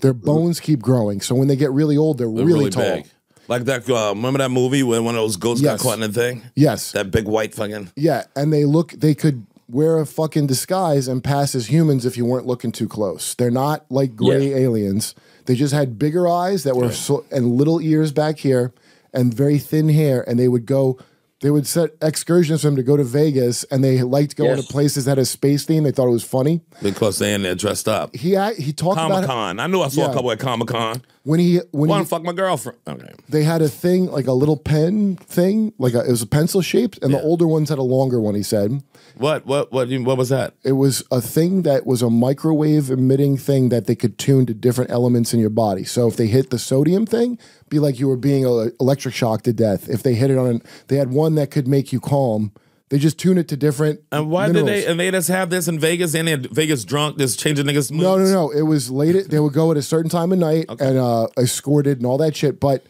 Their bones keep growing. So when they get really old, they're, They're really, really, tall. big. Like that. Uh, remember that movie when one of those goats Yes. got caught in a thing? Yes. That big white fucking. Yeah, and they look. They could wear a fucking disguise and pass as humans if you weren't looking too close. They're not like gray aliens. They just had bigger eyes that were so, and little ears back here and very thin hair. And they would go. They would set excursions for them to go to Vegas, and they liked going Yes. to places that had a space theme. They thought it was funny. Because they in there dressed up. He he talked Comic about Con. I knew I saw Yeah. a couple at Comic Con. when he when Want to fuck my girlfriend? Okay. they had a thing like a little pen thing, like a, it was a pencil shaped, and the older ones had a longer one. He said. What? What? What? What was that? It was a thing that was a microwave emitting thing that they could tune to different elements in your body. So if they hit the sodium thing, be like you were being electric shocked to death. If they hit it on, an, they had one that could make you calm. They just tune it to different. And why minerals. did they? And they just have this in Vegas and in Vegas drunk, just changing niggas' moods. No, no, no. It was late. At, they would go at a certain time of night and uh, escorted and all that shit. But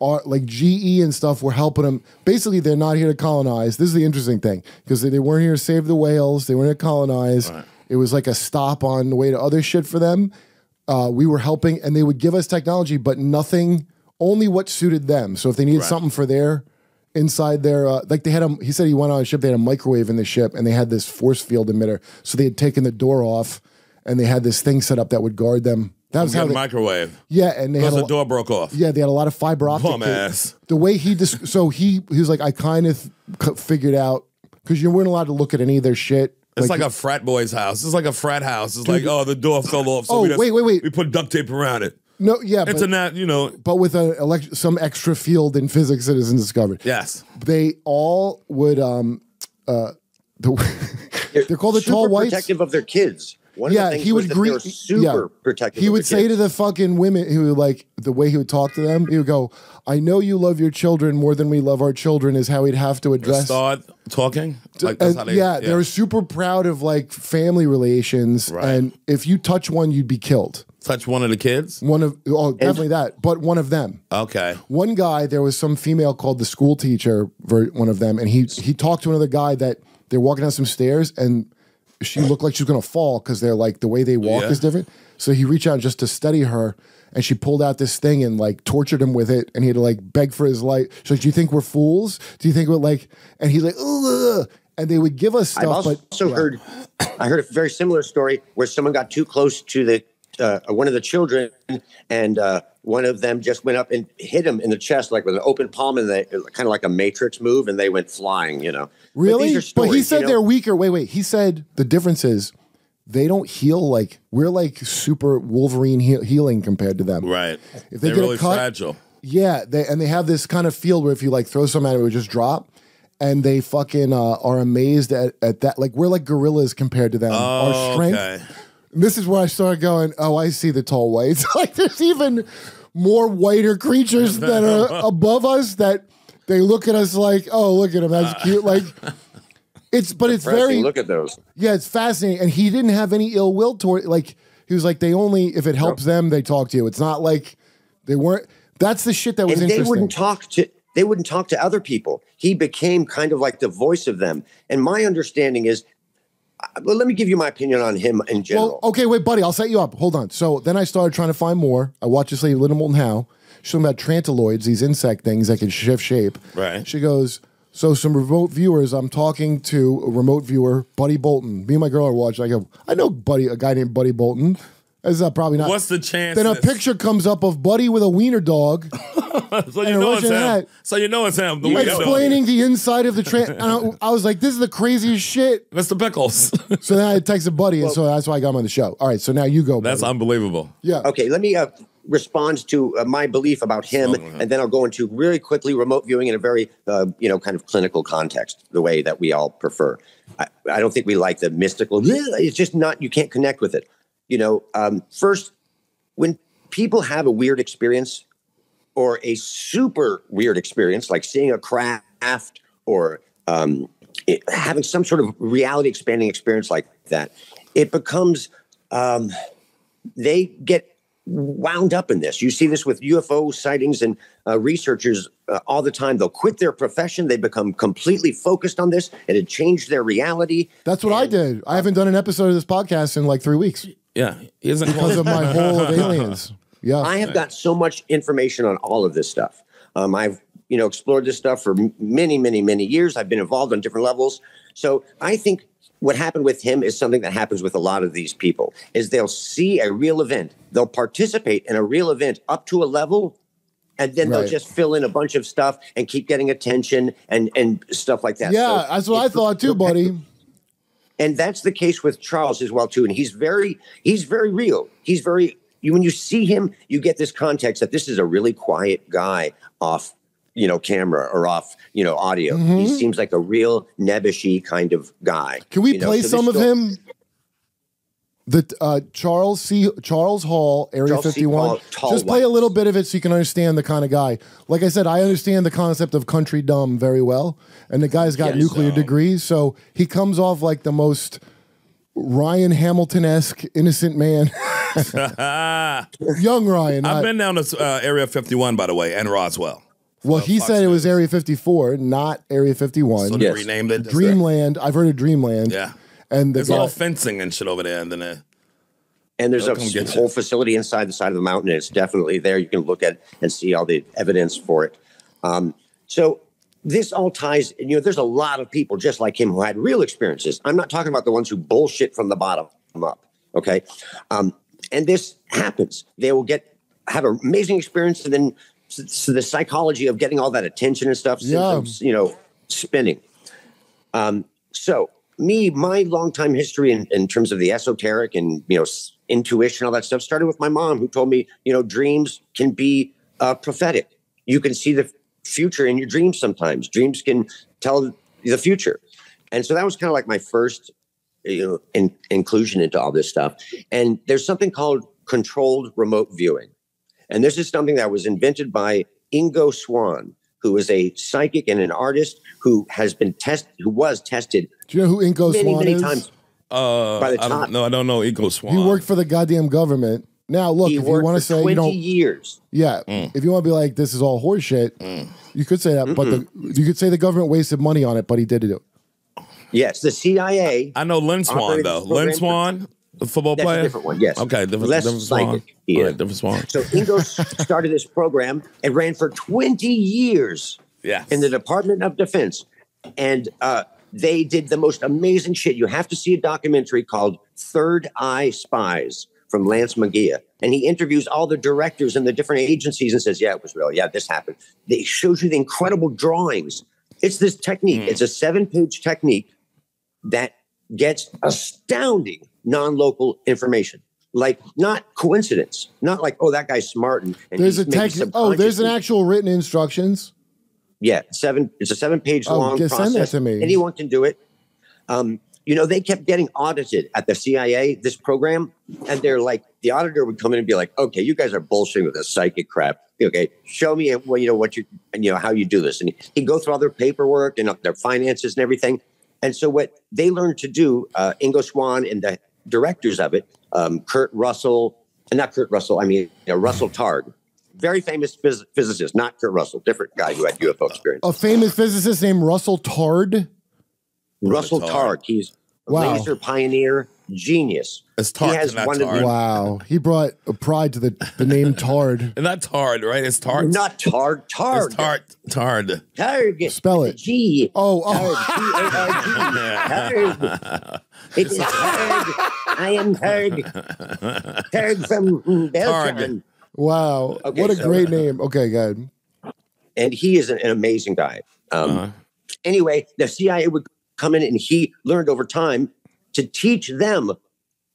uh, like GE and stuff were helping them. Basically, they're not here to colonize. This is the interesting thing because they, they weren't here to save the whales. They weren't here to colonize. It was like a stop on the way to other shit for them. Uh, we were helping, and they would give us technology, but nothing. Only what suited them. So if they needed Right. something for their inside their uh, like they had a he said he went on a ship they had a microwave in the ship and they had this force field emitter so they had taken the door off and they had this thing set up that would guard them that was how a they, microwave. yeah and they had a, the door broke off. yeah they had a lot of fiber optic Bum ass. the way he dis- so he he was like I kind of figured out because you weren't allowed to look at any of their shit It's like, a frat boy's house. It's like a frat house. It's like, oh, the door fell off. So Oh, we just- wait, wait, wait. We put duct tape around it. No yeah It's but, a nat, you know. but with a elect- some extra field in physics that isn't discovered Yes. they all would um uh the, they're called the Super tall whites protective of their kids. One of the yeah, he would that agree. they were super protective He of would the say to the fucking women, he would like the way he would talk to them. He would go, "I know you love your children more than we love our children." Is how he'd have to address. Start talking. Like that's And how they, yeah, they were super proud of like family relations, and if you touch one, you'd be killed. Touch one of the kids. One of oh, definitely that, but one of them. Okay. One guy, there was some female called the school teacher, one of them, and he he talked to another guy that they're walking down some stairs and she looked like she was gonna fall because they're like the way they walk Yeah. is different. So he reached out just to study her, and she pulled out this thing and like tortured him with it, and he had to like beg for his life. She's like, "Do you think we're fools? Do you think we're like?" And he's like, "Ugh," and they would give us I've also but yeah. heard, I heard a very similar story where someone got too close to the uh, one of the children, and uh, one of them just went up and hit him in the chest, like with an open palm, and they kind of like a Matrix move, and they went flying. You know, But Really? But, he said you know? they're weaker. Wait, wait. He said the difference is they don't heal like we're like super Wolverine he- healing compared to them. Right. If they They're get really a cut, fragile. yeah, they and they have this kind of field where if you like throw something at it, it would just drop. And they fucking uh, are amazed at, at that. Like we're like gorillas compared to them. Our Oh, strength. okay. And This is where I started going. Oh, I see the tall whites. *laughs* like there's even more whiter creatures that are above us that they look at us like, oh, look at him, that's uh. cute. Like it's, but it's Depressing. very Look at those. yeah, it's fascinating. And he didn't have any ill will toward like he was like they only if it helps them they talk to you. It's not like they weren't. That's the shit that was and they wouldn't talk to they wouldn't talk to other people. He became kind of like the voice of them. And my understanding is, uh, well, let me give you my opinion on him in general. Well, okay, wait, buddy, I'll set you up. Hold on. So then I started trying to find more. I watched this lady, Linda Moulton Howe. She's talking about trantaloids, these insect things that can shift shape. Right. She goes, So some remote viewers, I'm talking to a remote viewer, Buddy Bolton. Me and my girl are watching. I go, I know Buddy, a guy named Buddy Bolton. Is that probably not? What's the chance? Then a picture comes up of Buddy with a wiener dog. *laughs* *laughs* so you know it's Russian him. hat. So you know it's him. The weirdo. explaining the inside of the train. I, I was like, this is the craziest shit. Mr. Pickles. *laughs* so then I texted Buddy, and so that's why I got him on the show. All right, so now you go. That's unbelievable. Yeah. Okay, let me uh, respond to uh, my belief about him, and then I'll go into really quickly remote viewing in a very, uh, you know, kind of clinical context, the way that we all prefer. I, I don't think we like the mystical. It's just not. You can't connect with it. You know, um, first, when people have a weird experience or a super weird experience, like seeing a craft or um, it- having some sort of reality expanding experience like that, it becomes um, they get wound up in this. You see this with UFO sightings and uh, researchers uh, all the time. They'll quit their profession. They become completely focused on this. It had changed their reality. That's what I did. I haven't done an episode of this podcast in like three weeks Yeah. Isn't because of my whole of *laughs* aliens. Yeah. I have got so much information on all of this stuff. Um, I've you know explored this stuff for many, many, many years. I've been involved on different levels. So I think what happened with him is something that happens with a lot of these people. Is they'll see a real event, they'll participate in a real event up to a level, and then they'll just fill in a bunch of stuff and keep getting attention and and stuff like that. yeah, So that's what I thought too, buddy. and that's the case with Charles as well too. And he's very he's very real. He's very you when you see him, you get this context that this is a really quiet guy off you know camera or off you know audio. He Mhm. seems like a real nebbishy kind of guy. Can we you know? play So some of him? The uh, Charles C. Charles Hall, Area Charles Fifty One. Hall, Just play a little bit of it so you can understand the kind of guy. Like I said, I understand the concept of country dumb very well, and the guy's got Yes. nuclear degrees, so he comes off like the most Ryan Hamilton esque innocent man. *laughs* *laughs* Young Ryan. I've not- been down to uh, Area 51, by the way, and Roswell. well, he said it was Area 54, not Area 51. So they Yes. renamed it? Dreamland. I've heard of Dreamland. Yeah. And the There's guy, all fencing and shit over there. And then uh, And there's a come you. whole facility inside the side of the mountain. and It's definitely there. You can look at and see all the evidence for it. Um, so this all ties. You know, there's a lot of people just like him who had real experiences. I'm not talking about the ones who bullshit from the bottom up. Okay, um, and this happens. They will get have an amazing experience, and then so the psychology of getting all that attention and stuff, Yeah. you know, spinning. Um, so me, my longtime history in, in terms of the esoteric and you know s- intuition, all that stuff, started with my mom, who told me, you know, dreams can be uh, prophetic. You can see the future in your dreams. Sometimes dreams can tell the future, and so that was kind of like my first you know, in, inclusion into all this stuff. And there's something called controlled remote viewing. And this is something that was invented by Ingo Swann, who is a psychic and an artist who has been tested, who was tested Do you know who Ingo many, Swan many is? times. Uh, By the I top. don't, no, I don't know. Ingo Swann. He worked for the goddamn government. Now, look, he if you want to say 20 you don't, years. yeah, mm. if you want to be like this is all horseshit, mm. you could say that. But the, mm-hmm. you could say the government wasted money on it, but he did it. Yes, the CIA. I know Lynn Swann though. Lynn Swann, the football That's a player. different one, yes. Okay, different, Less different Swan. psychic he All is. right, different Swan. So Ingo *laughs* started this program and ran for 20 years Yeah. in the Department of Defense. And uh, they did the most amazing shit. You have to see a documentary called Third Eye Spies from Lance McGee. And he interviews all the directors in the different agencies and says, Yeah, it was real. Yeah, this happened. They shows you the incredible drawings. It's this technique, it's a seven page technique that gets astounding non local information. Like, not coincidence, not like, oh, that guy's smart. And, and There's a tech. Oh, there's an actual written instructions. yeah, seven. It's a seven-page Oh, long process. send that to me. Anyone can do it. Um, you know, they kept getting audited at the CIA. This program, and they're like, the auditor would come in and be like, "Okay, you guys are bullshitting with this psychic crap. Okay, show me, well, you know, what you, and you know, how you do this." And he'd go through all their paperwork and their finances and everything. And so, what they learned to do, uh, Ingo Swann and the directors of it, um, Kurt Russell, and not Kurt Russell, I mean, you know, Russell Targ, very famous phys- physicist, not Kurt Russell, different guy who had UFO experience. A famous physicist named Russell Tard. Russell Targ. He's a Wow. laser pioneer, genius. It's He has one of the Wow, he brought a pride to the, the name Tard. And *laughs* not Tard, right? It's Tard. not Tard. Tard. It's Tard. Tard. Targ. Spell it. G. Oh, oh. Targ. *laughs* Targ. It is Targ. I am Targ. Targ from Belgium. Wow, Okay, what a so- great name. Okay, good. and he is an, an amazing guy. Um, Anyway, the CIA would come in and he learned over time to teach them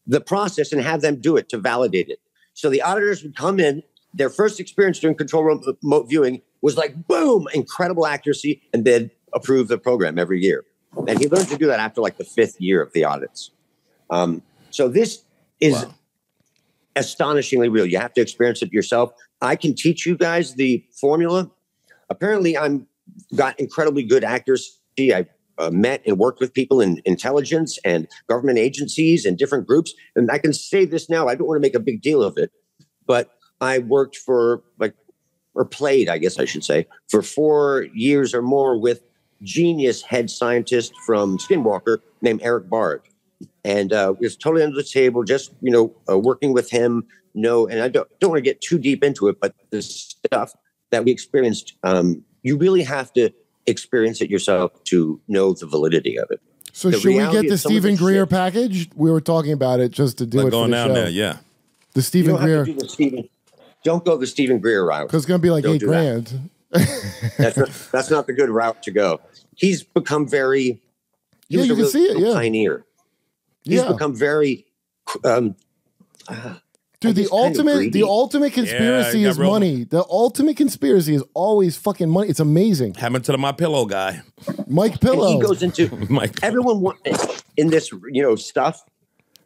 the process and have them do it to validate it. So the auditors would come in. Their first experience doing control remote viewing was like boom, incredible accuracy, and they'd approve the program every year. And he learned to do that after like the fifth year of the audits. Um, so this is astonishingly real. You have to experience it yourself. I can teach you guys the formula. Apparently, I'm got incredibly good accuracy. I uh, met and worked with people in intelligence and government agencies and different groups. And I can say this now. I don't want to make a big deal of it, but I worked for like, or played, I guess I should say, for four years or more with genius head scientist from Skinwalker named Eric Bard and uh, it was totally under the table. Just you know, uh, working with him. No, and I don't don't want to get too deep into it, but the stuff that we experienced, um, you really have to experience it yourself to know the validity of it. So The should we get the of some of Steven Greer shit- package? We were talking about it just to do Like it going for the down show. there, yeah. The You Stephen don't have Greer, to do the Stephen. Don't go the Steven Greer route. because it's gonna be like Don't eight do that. *laughs* That's not, that's not the good route to go. He's become very. He Yeah, was you a can real, see it, yeah. pioneer. He's Yeah. become very. Um, Dude, the just kind of ultimate, the ultimate conspiracy you got is real- money. The ultimate conspiracy is always fucking money. It's amazing. Happened to the my pillow guy. Mike and Pillow. he goes into *laughs* Mike. everyone wa- in this you know stuff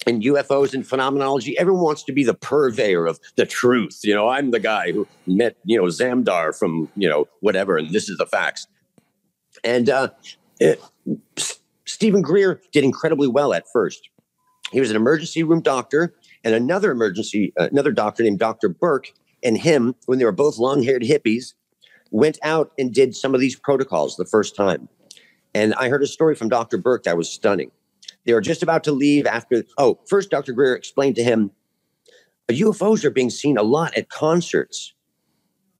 and UFOs and phenomenology. Everyone wants to be the purveyor of the truth. You know, I'm the guy who met you know Zamdar from you know whatever, and this is the facts. And uh, it, Steven Greer did incredibly well at first. He was an emergency room doctor, and another emergency, uh, another doctor named Dr. Burke, and him, when they were both long-haired hippies, went out and did some of these protocols the first time. And I heard a story from Dr. Burke that was stunning. They were just about to leave after. Oh, first, Dr. Greer explained to him UFOs are being seen a lot at concerts.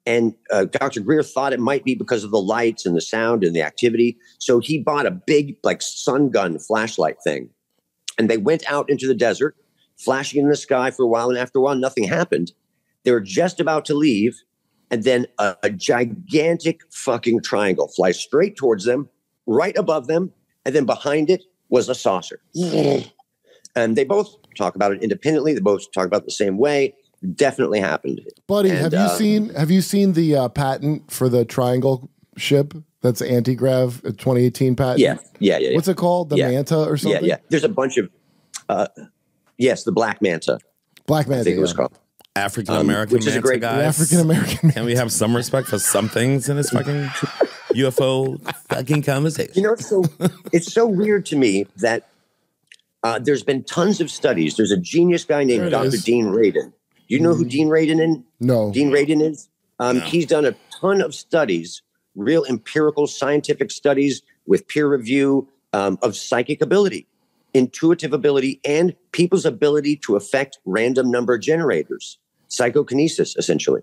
And uh, Dr. Greer thought it might be because of the lights and the sound and the activity. So he bought a big, like, sun gun flashlight thing. And they went out into the desert, flashing in the sky for a while. And after a while, nothing happened. They were just about to leave. And then a, a gigantic fucking triangle flies straight towards them, right above them. And then behind it was a saucer. And they both talk about it independently. They both talk about it the same way. Definitely happened. Buddy, And, have you uh, seen have you seen the uh, patent for the triangle ship that's anti grav 2018 patent? Yeah, yeah, yeah. yeah. What's it called? The Yeah. Manta or something? Yeah, yeah. There's a bunch of, uh, yes, the Black Manta. Black Manta. I Manta. think it was yeah. called. African American Um, which is a great- guys. African American. Can we have some respect for some things in this *laughs* fucking UFO fucking conversation? You know, it's so it's so weird to me that uh, there's been tons of studies. There's a genius guy named Dr. is. Dean Radin. You know who Dean Radin is? No. Dean Radin is. Um, He's done a ton of studies, real empirical scientific studies with peer review um, of psychic ability, intuitive ability, and people's ability to affect random number generators, psychokinesis, essentially.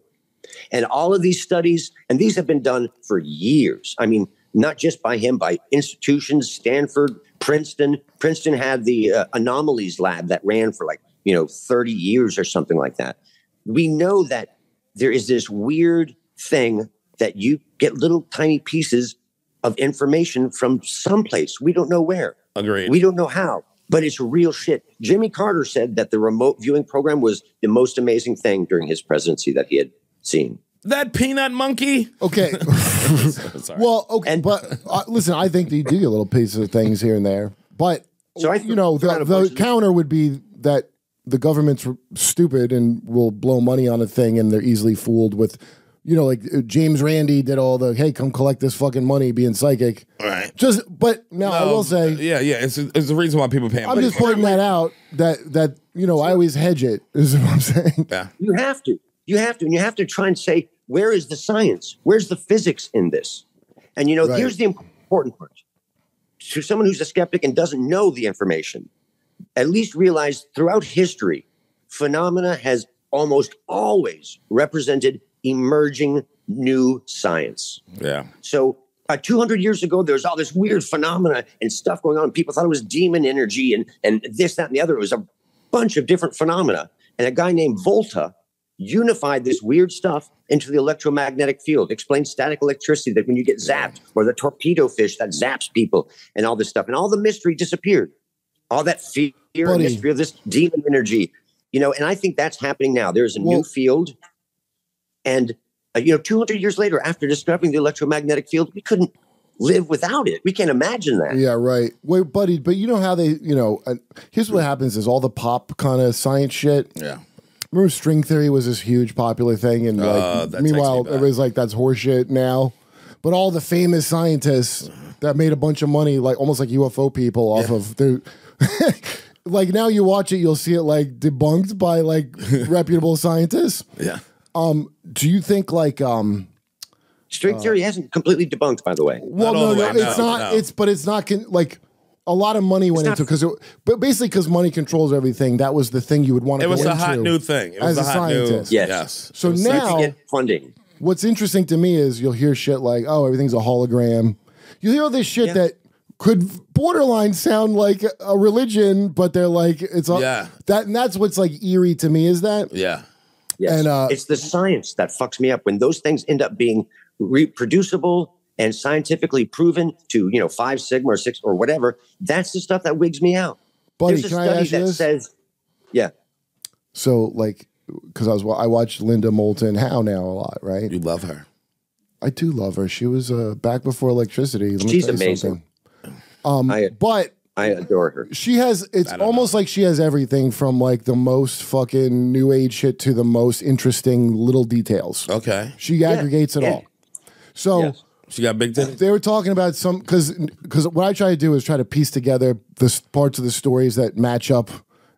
And all of these studies, and these have been done for years. I mean, not just by him, by institutions, Stanford, Princeton. Princeton had the uh, anomalies lab that ran for like, you know, 30 years or something like that. We know that there is this weird thing that you get little tiny pieces of information from someplace. We don't know where. Agreed. We don't know how, but it's real shit. Jimmy Carter said that the remote viewing program was the most amazing thing during his presidency that he had seen. That peanut monkey. Okay. *laughs* Sorry. Well, okay, and, but uh, listen, I think you do get little pieces of things here and there, but So I you know the, the counter would be that the government's stupid and will blow money on a thing, and they're easily fooled with, you know, like uh, James Randi did all the hey, come collect this fucking money, being psychic. Right. Just, but now I will say, yeah, yeah. It's, it's the reason why people pay. I'm just pointing that out that that you know I always hedge it *laughs* is what I'm saying. Yeah. You have to. You have to. And you have to try and say, where is the science? Where's the physics in this? And, you know, Right. here's the important part to someone who's a skeptic and doesn't know the information, at least realize throughout history, phenomena has almost always represented emerging new science. Yeah. So uh, 200 years ago, there was all this weird phenomena and stuff going on. People thought it was demon energy and, and this, that, and the other. It was a bunch of different phenomena. And a guy named Volta unified this weird stuff into the electromagnetic field, explained static electricity that when you get zapped, or the torpedo fish that zaps people, and all this stuff. And all the mystery disappeared. All that fear and mystery of this demon energy. You know, and I think that's happening now. There's a Well- new field. And uh, you know, 200 years later, after discovering the electromagnetic field, we couldn't live without it. We can't imagine that. Yeah, right. Wait, buddy, but you know how they, you know, uh, here's what happens is all the pop kind of science shit. Yeah. Remember string theory was this huge popular thing and Uh, like that takes meanwhile me everybody's like that's horseshit now. But all the famous scientists that made a bunch of money like almost like UFO people off of their *laughs* like now you watch it you'll see it like debunked by like *laughs* reputable scientists. Yeah. Um do you think like um String theory hasn't completely debunked, by the way. Well, all no, no, way, it's no, not. no. It's but it's not con- like a lot of money went not- into because, it, but basically because money controls everything. That was the thing you would want to. It was go a hot new thing. It was as a a hot new. scientist. Yes. Yes. So It now, can get funding. what's interesting to me is you'll hear shit like, "Oh, everything's a hologram." You hear all this shit Yeah. that could borderline sound like a religion, but they're like it's a, Yeah. that, and that's what's like eerie to me is that Yeah. Yes. And, uh, it's the science that fucks me up when those things end up being reproducible and scientifically proven to, you know, five sigma or six or whatever. That's the stuff that wigs me out. buddy. There's a Can I study ask you that this? says, yeah, so like, because I was I watched Linda Moulton Howe now a lot, right? You love her. I do love her. She was uh, back before electricity. Let She's amazing. Um, I- but I adore her. she has. It's I don't almost like she has everything from like the most fucking new age shit to the most interesting little details. Okay. She aggregates it yeah. all. So Yes. She got big titties. they were talking about some because because what I try to do is try to piece together the parts of the stories that match up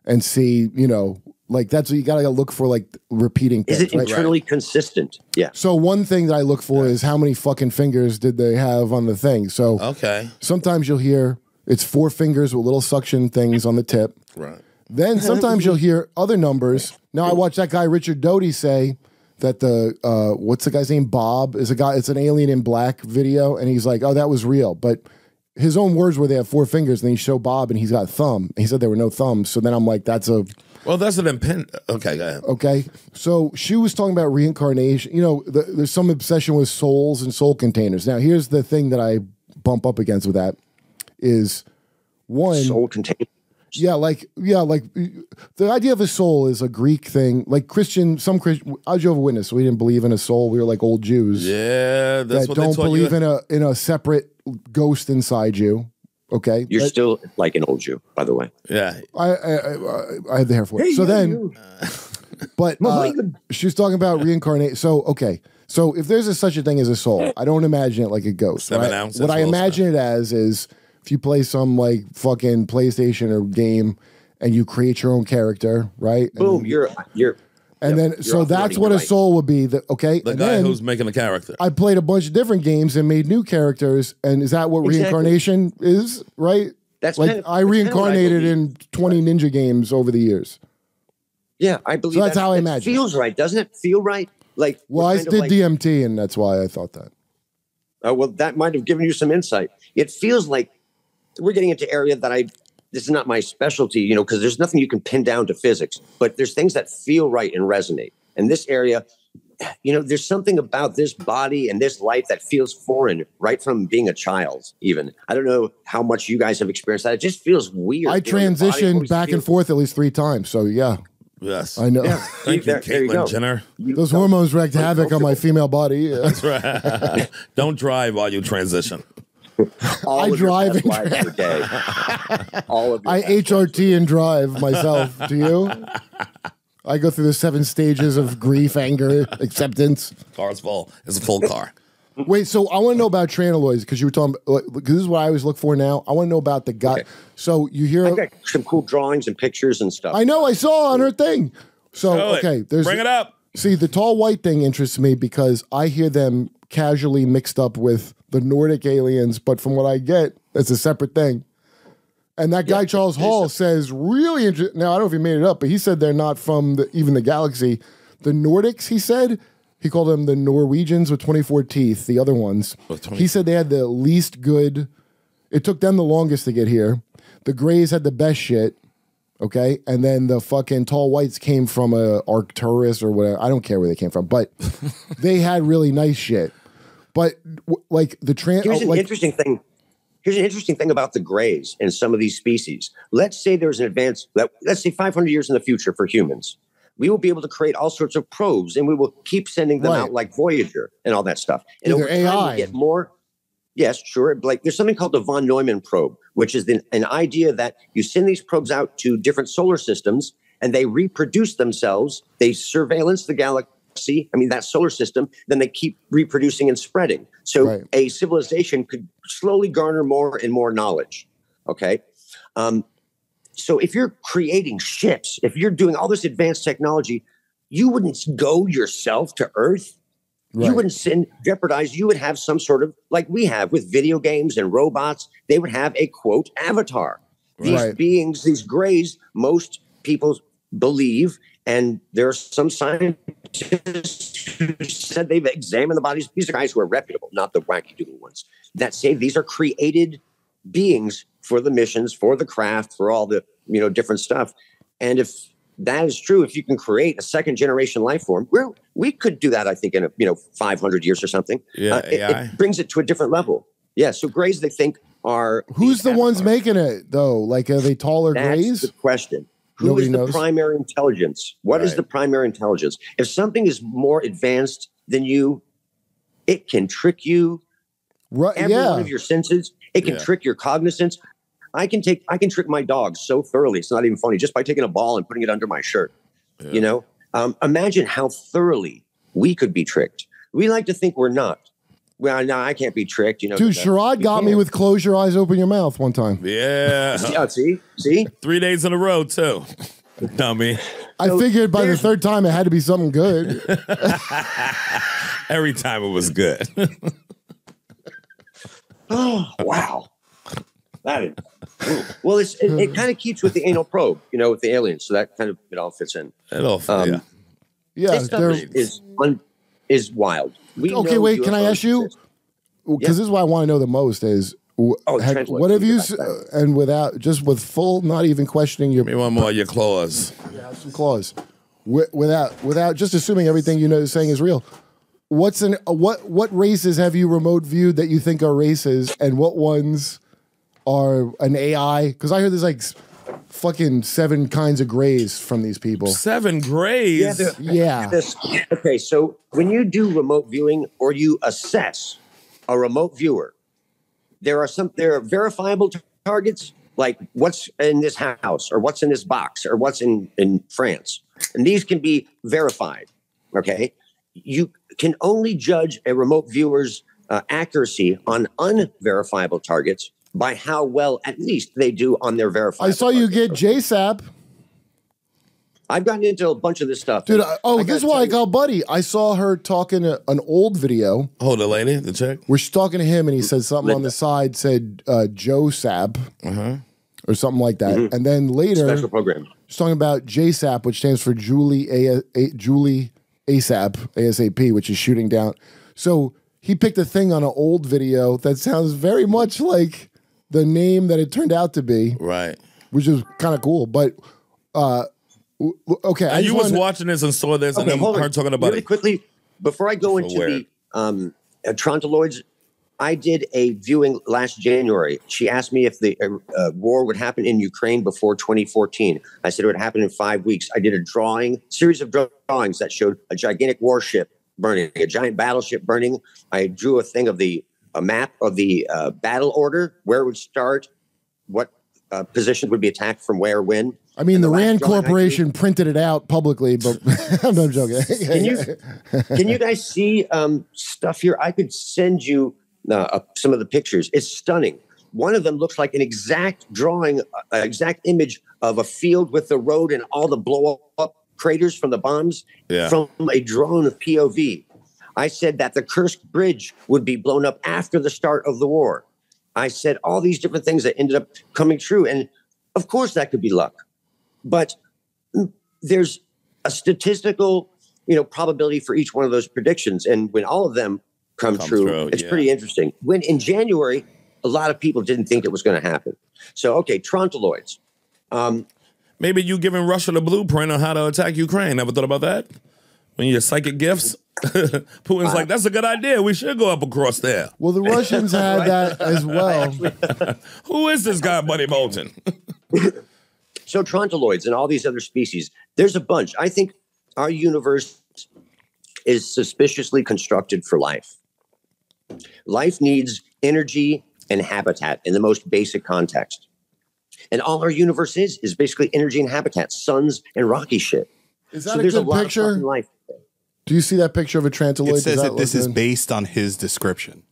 and see you know like that's what you got to look for like repeating Is it right? internally consistent? Yeah. So one thing that I look for is how many fucking fingers did they have on the thing. So Okay. sometimes you'll hear it's four fingers with little suction things on the tip. Right. Then *laughs* sometimes you'll hear other numbers. Now I watched that guy Richard Doty say that the uh, what's the guy's name? Bob is a guy. It's an alien in black video, and he's like, "Oh, that was real." But his own words were they have four fingers, and then he showed Bob, and he's got a thumb. He said there were no thumbs. So then I'm like, "That's a Well, that's an impin. Okay, go ahead. okay." So she was talking about reincarnation. You know, the, there's some obsession with souls and soul containers. Now here's the thing that I bump up against with that is one Soul contained. Yeah, like yeah, like the idea of a soul is a Greek thing. Like Christian, some Christian, I was Jehovah's Witness, so we didn't believe in a soul. We were like old Jews. Yeah, that's that what they don't taught believe you. in a in a separate ghost inside you. Okay, You're That- still like an old Jew, by the way. Yeah. I I, I, I had the hair for it. Hey, so yeah, then, *laughs* but uh, she was talking about reincarnate. So okay, so if there's a, such a thing as a soul, I don't imagine it like a ghost. Seven right? ounces, What I Will imagine it as is if you play some like fucking PlayStation or game and you create your own character, right? Boom, then- you're you're and Yep, then so that's running what a soul would be. That okay, The and guy then who's making the character. I played a bunch of different games and made new characters. And is that what Exactly. reincarnation is? Right? That's like kind of- I that's kind of I reincarnated in twenty ninja games over the years. Yeah, I believe So that's how I that imagine it. Feels right, doesn't it? Feel right? Like Well, we're I did like- DMT, and that's why I thought that. Oh, well, that might have given you some insight. It feels like we're getting into area that I. This is not my specialty, you know, because there's nothing you can pin down to physics, but there's things that feel right and resonate. And this area, you know, there's something about this body and this life that feels foreign right from being a child. Even I don't know how much you guys have experienced that. It just feels weird. I You know, your body transitioned always back and forth at least three times. So yeah, Yes. I know. Yeah. Thank you, There- there you Caitlyn go. Jenner. Those hormones wreaked havoc on my female body. That's right. *laughs* Don't drive while you transition. All I drive past and lives are gay. *laughs* All of your I HRT and drive myself. Do you? I go through the seven stages of grief, anger, acceptance. Car's full. It's a full car. Wait, so I want to know about trantaloids because you were talking. Because this is what I always look for now. I want to know about the gut. So you hear? I've got some cool drawings and pictures and stuff. I know. I saw on her thing. So Show it. okay, there's Bring it up. See, the tall white thing interests me because I hear them casually mixed up with the Nordic aliens, but from what I get, it's a separate thing. And that guy Charles Hall says really interesting. Now I don't know if he made it up, but he said they're not from the, even the galaxy. The Nordics, he said, he called them the Norwegians with twenty four teeth. The other ones, he said they had the least good. It took them the longest to get here. The Greys had the best shit. Okay, and then the fucking tall whites came from a Arcturus or whatever. I don't care where they came from, but *laughs* they had really nice shit. But like the trans, Here's uh, an like, interesting thing. Here's an interesting thing about the grays and some of these species. Let's say there's an advance. Let, let's say 500 years in the future for humans, we will be able to create all sorts of probes, and we will keep sending them Right. out like Voyager and all that stuff. And over time, AI. get more. Yes, sure. Like there's something called the von Neumann probe, which is the, an idea that you send these probes out to different solar systems, and they reproduce themselves. They surveillance the galaxy. I mean that solar system. Then they keep reproducing and spreading. So Right. a civilization could slowly garner more and more knowledge. Okay. Um, so if you're creating ships, if you're doing all this advanced technology, you wouldn't go yourself to Earth. You wouldn't sin, jeopardize. You would have some sort of like we have with video games and robots. They would have a quote avatar. These Right. beings, these grays, most people believe, and there are some scientists who said they've examined the bodies. These are guys who are reputable, not the wacky doodle ones. That say these are created beings for the missions, for the craft, for all the you know different stuff. And if that is true, if you can create a second generation life form, we we could do that. I think in a you know 500 years or something. Yeah, Uh, it, it brings it to a different level. Yeah. So grays, they think are who's the ones making it though? Like, are they taller that's grays? the question. Who Nobody is the knows. primary intelligence? What is Right. the primary intelligence? If something is more advanced than you, it can trick you. Right? Every yeah. one of your senses. It can Yeah. trick your cognizance. I can take. I can trick my dog so thoroughly. It's not even funny. Just by taking a ball and putting it under my shirt. Yeah. You know. Um, imagine how thoroughly we could be tricked. We like to think we're not. Well, no, I can't be tricked. You know. Dude, that- Sherrod got me can't. with close your eyes, open your mouth one time. Yeah. Yeah, see, see. Three days in a row, too. *laughs* Dummy. I figured by the third time it had to be something good. *laughs* *laughs* Every time it was good. *gasps* Oh wow, that is. ooh. Well, it's it, it kind of keeps with the anal probe, you know, with the aliens. So that kind of it all fits in. It all, Um, yeah. Yeah. this stuff is is, un, is wild. We okay, know wait. Can I ask you? Because Yeah. this is what I want to know the most is. Oh, had- what have you, s- uh, and without, just with full, not even questioning your Give me one more your claws. some claws. Wi- without, without just assuming everything you know is saying is real. What's an uh, what what races have you remote viewed that you think are races, and what ones are an AI? Because I heard there's like s- fucking seven kinds of grays from these people. Seven grays. Yeah, Yeah. This, okay, so when you do remote viewing or you assess a remote viewer, there are some there are verifiable t- targets like what's in this house or what's in this box or what's in in France, and these can be verified. Okay, you can only judge a remote viewer's uh, accuracy on unverifiable targets by how well at least they do on their verified. I saw you get JSAP. I've gotten into a bunch of this stuff, Dude, I, oh, I this is why I tell you- call Buddy. I saw her talking to an old video. Oh, the lady, the chick. Where she's talking to him, and he said something on the side, said uh, Joe Sap Uh-huh. or something like that. Mhm. And then later, Special program. she's talking about JSAP, which stands for Julie A- A- Julie ASAP ASAP, which is shooting down. So he picked a thing on an old video that sounds very much like the name that it turned out to be, Right. which is kind of cool. But uh, w- w- okay, And just you was wanted- watching this and saw this, and Okay, then hold her talking about really it. quickly before I go So into weird. the um, uh, Trantaloids. I did a viewing last January. She asked me if the uh, uh, war would happen in Ukraine before 2014. I said it would happen in five weeks. I did a drawing, series of drawings that showed a gigantic warship burning, a giant battleship burning. I drew a thing of the a map of the uh, battle order, where it would start, what uh, positions would be attacked from where, when. I mean, the, last Rand drawing I Corporation printed it out publicly, but *laughs* I'm not joking. Can you can you guys see um, stuff here? I could send you uh, uh, some of the pictures. It's stunning. One of them looks like an exact drawing, uh, exact image of a field with the road and all the blow up craters from the bombs Yeah. from a drone of POV. I said that the Kursk bridge would be blown up after the start of the war. I said all these different things that ended up coming true. And of course, that could be luck. But there's a statistical you know probability for each one of those predictions and when all of them come, Come true, true, it's yeah. pretty interesting when in january a lot of people didn't think it was going to happen so okay trantaloids um, Maybe you giving Russia the blueprint on how to attack Ukraine. Never thought about that? When your psychic gifts? *laughs* Putin's like, that's a good idea. We should go up across there. Well, the Russians had Right. that as *laughs* well. *laughs* Who is this guy, Buddy Bolton? so trantaloids and all these other species there's a bunch i think our universe is suspiciously constructed for life life needs energy and habitat in the most basic context and all our universe is is basically energy and habitat suns and rocky shit Is that a a good lot picture? life Do you see that picture of a Trantaloid? It Does says that that this look is good? based on his description.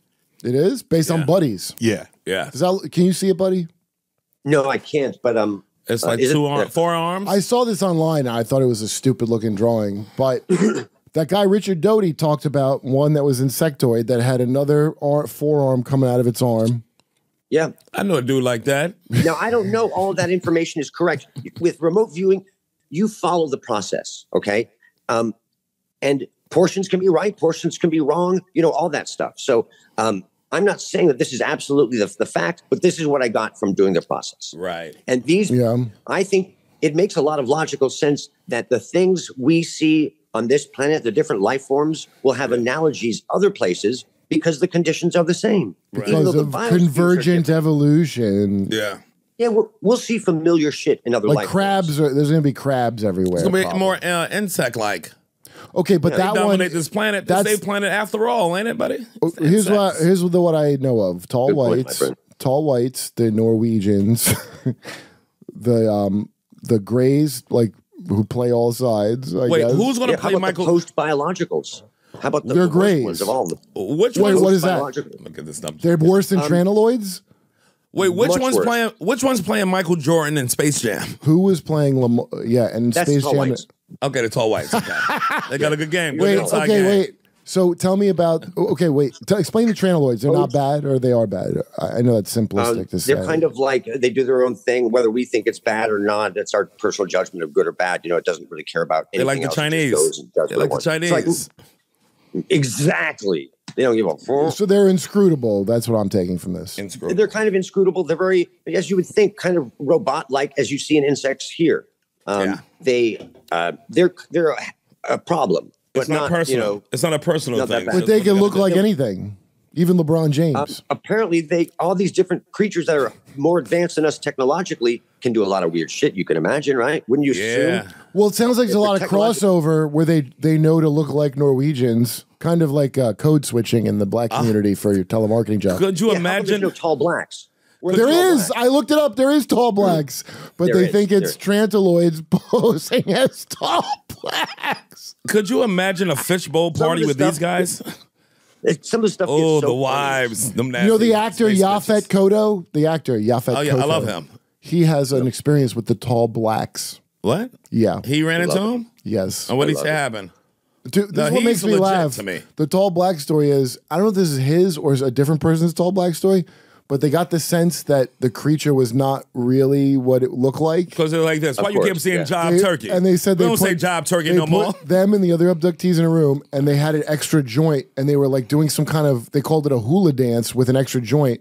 It is based on buddies. Yeah. Yeah. Does that? Can you see it, buddy? no i can't but um It's uh, like is it- two arm, uh, four arms. I saw this online. and I thought it was a stupid looking drawing, but *coughs* that guy Richard Doty talked about one that was insectoid that had another ar- forearm coming out of its arm. yeah I know a dude like that. now i don't know all that information is correct with remote viewing you follow the process okay um, and portions can be right portions can be wrong you know all that stuff so um, i'm not saying that this is absolutely the, the fact but this is what i got from doing the process Right. and these Yeah. i think it makes a lot of logical sense that the things we see on this planet the different life forms will have analogies other places because the conditions are the same Even Because the of convergent evolution. Yeah. Yeah, we'll, we'll see familiar shit in other Like life crabs, are, there's going to be crabs everywhere. It's gonna be probably. more uh, insect-like. Okay, but They that one. dominate this planet. This that's- they planet after all, ain't it, buddy? Oh, Here's what here's the what I know of: tall Good whites, friend. tall whites, the Norwegians, *laughs* the um the Greys, like who play all sides. I Wait, guess. who's gonna Yeah, how play about Michael? post biologicals? How about the They're worst greys. ones of all of them? which Wait, ones? what is that? Look at this stuff. They're worse than Um, Trantaloids. Wait, which much one's worse. playing? Which one's playing Michael Jordan in Space Jam? Who was playing Lam- Yeah, and That's Space tall Jam. whites. Okay, the tall whites. Okay. they got a good game. Good Wait, inside okay, game. wait. So tell me about. Okay, wait. T- explain the Trantaloids. They're not bad, or they are bad. I, I know that's simplistic Um, to say. they're kind of like they do their own thing, whether we think it's bad or not. That's our personal judgment of good or bad. You know, it doesn't really care about Anything They anything like the else. It Chinese. goes and does They like the wants. It's Chinese. exactly. They don't give a fuck. so they're inscrutable. That's what I'm taking from this. Inscrutable. They're kind of inscrutable. They're very, as you would think, kind of robot-like, as you see in insects here. Um, Yeah. They, uh, they're they're a, a problem, but It's not, personal. You know, it's not a personal not thing. But they can look like they anything. Even LeBron James. Um, apparently, they all these different creatures that are more advanced than us technologically can do a lot of weird shit. You can imagine, right? Wouldn't you assume? Well, it sounds like there's a lot they're of crossover where they they know to look like Norwegians, kind of like uh, code switching in the black community for your telemarketing job. Ah. Could you Yeah, how come there's imagine? no tall blacks? Where are There the tall is. I looked it up. There is tall blacks, *laughs* but There they is, think it's is. trantaloids *laughs* posing as tall blacks. Could you imagine a fishbowl party the with these guys? *laughs* It- Some of the stuff. gets Oh, so the wives, them You know the actor space Yaphet Kotto, the actor Yaphet. Oh, yeah, I love him. He has an experience with the tall blacks. What? Yeah. He ran into love him? Yes. And what did he love say it. happened? Dude, this No, what makes me laugh. to me. The tall black story is I don't know if this is his or is a different person's tall black story, but they got the sense that the creature was not really what it looked like. Because they're like this. Why Of you keep course, saying yeah. job They- turkey? And they said we they don't put, say job turkey they no put more. *laughs* Them and the other abductees in a room, and they had an extra joint, and they were like doing some kind of they called it a hula dance with an extra joint.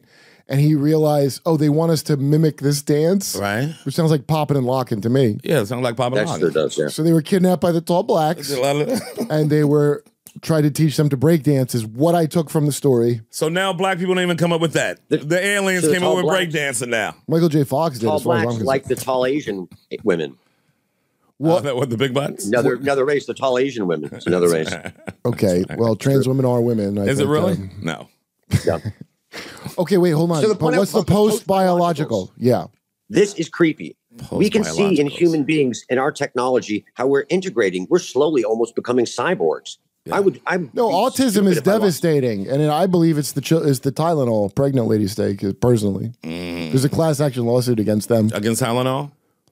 And he realized, oh, they want us to mimic this dance, Right. Which sounds like popping and locking to me. Yeah, it sounds like Papa That Logan. sure does. Yeah. So they were kidnapped by the tall blacks, *laughs* and they were tried to teach them to break dance. Is what I took from the story. So now black people don't even come up with that. The, aliens so the came up tall with blacks- breakdancing now. Michael J. Fox did, Tall as far as blacks concerned. like the tall Asian women. What? Uh, what the big butts? Another another race. The tall Asian women. It's another race. *laughs* okay, well, trans women are women. I Is it really? um, no. Yeah. *laughs* okay, wait, hold on. So the but what's the post biological? Yeah. This is creepy. we can see in human beings in our technology how we're integrating. We're slowly almost becoming cyborgs. I would. I No, autism is devastating, and I believe it's the is the Tylenol pregnant ladies take. Personally, there's a class action lawsuit against them Against Tylenol?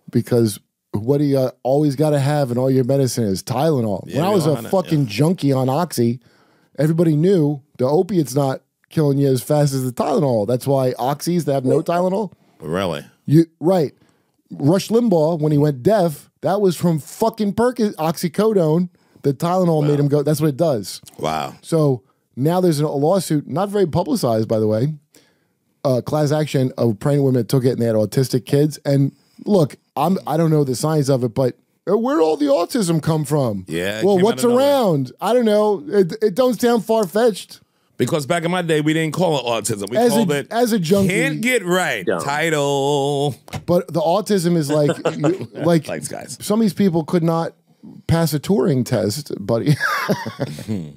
because what do you uh, always got to have in all your medicine is Tylenol. Yeah, when I was a on it, fucking junkie on Oxy, everybody knew the opiate's not killing you as fast as the Tylenol. That's why Oxys that have no Tylenol. Really? You right. Rush Limbaugh, when he went deaf, that was from fucking Perkins oxycodone. The Tylenol made him go. That's what it does. Wow. So now there's a lawsuit, not very publicized, by the way, uh, class action of pregnant women that took it and they had autistic kids. And look, I'm I don't know the science of it, but uh, where all the autism come from? Yeah, Well, what's nowhere. around? I don't know. It, it don't sound far fetched. Because back in my day, we didn't call it autism. We As a- called it as a junkie- Can't get right. Title. But the autism is like, *laughs* you, like Thanks, guys. some of these people could not pass a Turing test, buddy. *laughs*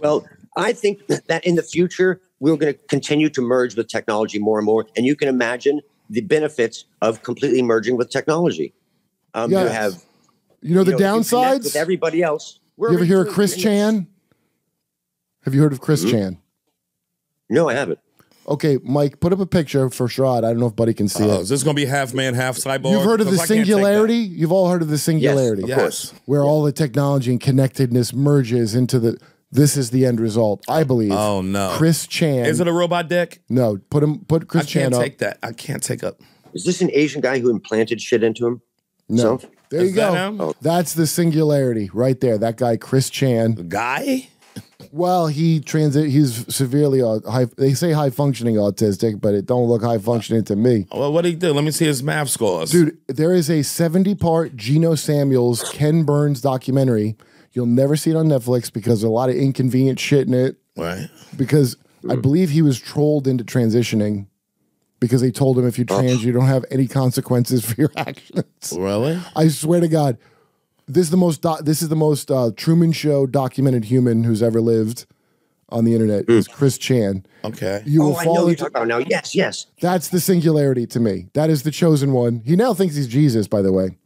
Well, I think that in the future we're going to continue to merge with technology more and more, and you can imagine the benefits of completely merging with technology. Um, You have you know the know, if you downsides. with everybody else. We're you ever hear of Chris doing- Chan? Have you heard of Chris Mhm. Chan? No, I haven't. Okay, Mike, put up a picture for Sherrod. I don't know if Buddy can see Oh, it. is this going to be half man, half cyborg? You've heard of the 'Cause I can't take that. singularity? You've all heard of the singularity. Yes, of course. Where all the technology and connectedness merges into the this is the end result, I believe. Oh, no. Chris Chan. Is it a robot dick? No, put him put Chris I can't Chan up. take that. I can't take up. Is this an Asian guy who implanted shit into him? No. So- There you Is that go. him? Oh. That's the singularity right there. That guy, Chris Chan. Guy? Well, he transit. He's severely au- high. They say high functioning autistic, but it don't look high functioning to me. Oh, well, what did he do? Let me see his math scores. Dude, there is a 70 part Geno Samuels, Ken Burns documentary. You'll never see it on Netflix because there's a lot of inconvenient shit in it. Right. Because I believe he was trolled into transitioning because they told him if you trans, you don't have any consequences for your *laughs* actions. Really? I swear to God, this is the most doc- this is the most uh, Truman Show documented human who's ever lived on the internet. Is Chris Chan. Okay. You oh, will I know fall who you're talking about now. Yes, yes. that's the singularity to me. That is the chosen one. He now thinks he's Jesus, by the way.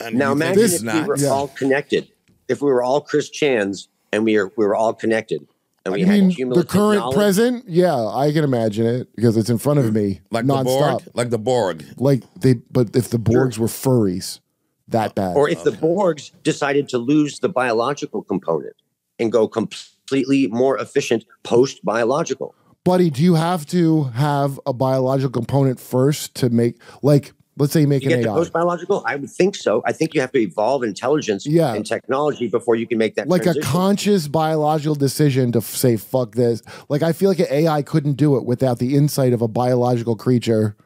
And Now imagine he's if we were Yeah. all connected. If we were all Chris Chans and we are we were all connected and we You had mean the current knowledge, present? Yeah, I can imagine it because it's in front of me, Like the nonstop. Borg? Like the Borg. Like they, but if the Borgs were furries, that bad. or if the Borgs decided to lose the biological component and go completely more efficient post biological. buddy, do you have to have a biological component first to make like let's say you make You an get AI, post biological? I would think so. I think you have to evolve intelligence Yeah. and technology before you can make that like a conscious biological decision to f- say fuck this. Like I feel like an AI couldn't do it without the insight of a biological creature.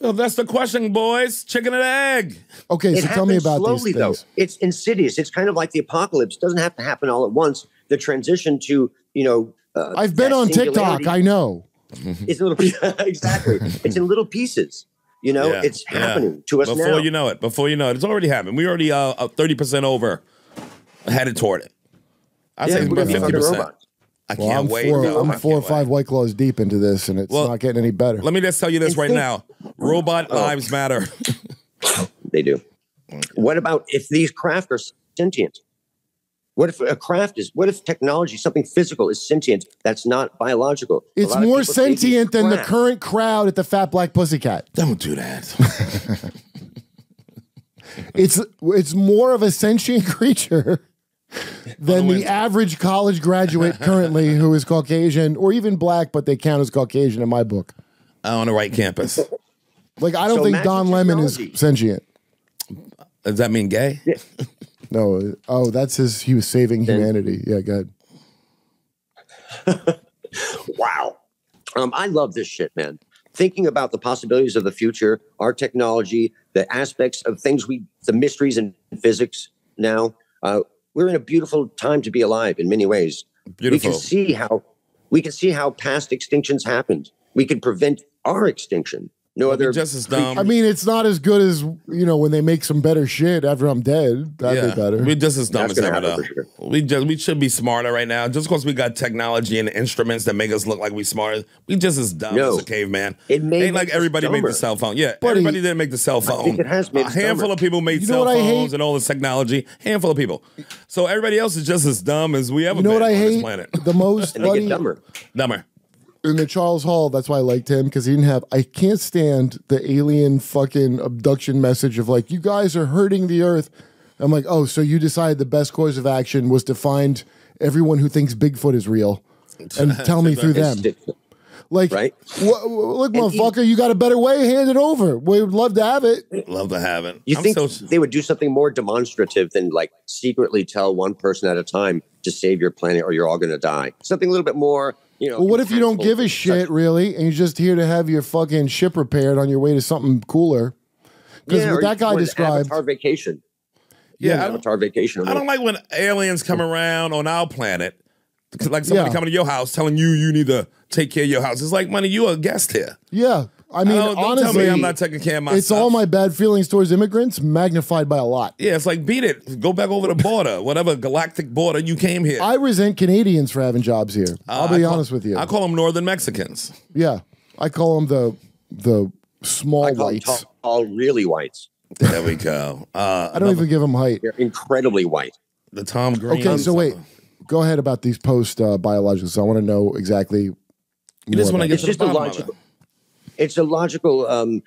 Well, that's the question, boys. Chicken and egg. Okay, it so tell me about slowly, these things. though. It's insidious. It's kind of like the apocalypse. It doesn't have to happen all at once. the transition to you know. Uh, I've been on TikTok. I know. *laughs* It's a little *laughs* exactly. It's in little pieces. You know, Yeah, it's yeah. happening to us now. before now. you know it. Before you know it, it's already happened. We already uh thirty percent over, headed toward it. I Yeah, say we're about gonna be fifty fucking percent. I Well, can't I'm wait. four, though. I'm four or can't five white claws deep into this, and it's Well, not getting any better. Let me just tell you this And right think- now: robot Oh. lives matter. They do. *laughs* What about if these craft are sentient? What if a craft is? What if technology, something physical, is sentient? That's not biological. It's more people say these sentient than the current crowd at the Fat Black Pussycat. Don't do that. *laughs* It's it's more of a sentient *laughs* creature than the average college graduate currently who is Caucasian or even black, but they count as Caucasian in my book. on the right campus. Like I don't So think imagine Don Lemon is sentient. Does that mean gay? *laughs* No, oh, that's his. He was saving Then- humanity. Yeah, good. *laughs* Wow. Um, I love this shit, man. Thinking about the possibilities of the future, our technology, the aspects of things we, the mysteries in physics now, uh, we're in a beautiful time to be alive in many ways. Beautiful. We can see how we can see how past extinctions happened. We can prevent our extinction. No We'll other just as dumb. I mean, it's not as good as you know when they make some better shit after I'm dead. That'd be better. We're just as dumb That's as ever though. sure. We just we should be smarter right now. Just because we got technology and instruments that make us look like we smarter, we just as dumb No. as a caveman. It made Ain't like make us everybody made the cell phone. Yeah, Buddy, everybody didn't make the cell phone. think it has made a handful dumber. of people made You know cell what I phones hate? and all this technology. Handful of people. So everybody else is just as dumb as we ever You know been what I on this hate planet. the most, *laughs* and they get dumber. Dumber. In the Charles Hall, that's why I liked him because he didn't have. I can't stand the alien fucking abduction message of like, you guys are hurting the Earth. I'm like, oh, so you decided the best course of action was to find everyone who thinks Bigfoot is real and *laughs* tell me through them. Like, Right. wha- wha- look, And motherfucker, you got a better way. Hand it over. We would love to have it. Love to have it. You I'm think so they would do something more demonstrative than like secretly tell one person at a time to save your planet or you're all going to die? Something a little bit more, you know. Well, what if you don't give a shit such- really, and you're just here to have your fucking ship repaired on your way to something cooler? Because Yeah, what that guy want an described, Avatar vacation. Yeah, I don't- Avatar vacation. I don't like when aliens come around on our planet, like somebody Yeah. coming to your house telling you you need to take care of your house. It's like, money, you are a guest here. yeah. I mean, don't, don't honestly, tell me I'm not taking care of myself. It's all my bad feelings towards immigrants magnified by a lot. Yeah, it's like beat it. Go back over the border, *laughs* whatever galactic border you came here. I resent Canadians for having jobs here. I'll Uh, be call- honest with you. I call them Northern Mexicans. yeah, I call them the the small I call whites. tall, tall, really whites. There we go. Uh, I don't even give them height. They're incredibly white. the Tom Green. Okay, so wait, go ahead about these post uh, biologicals. I want to know exactly. You just more want to get It's to the just a logical. it. It's a logical um,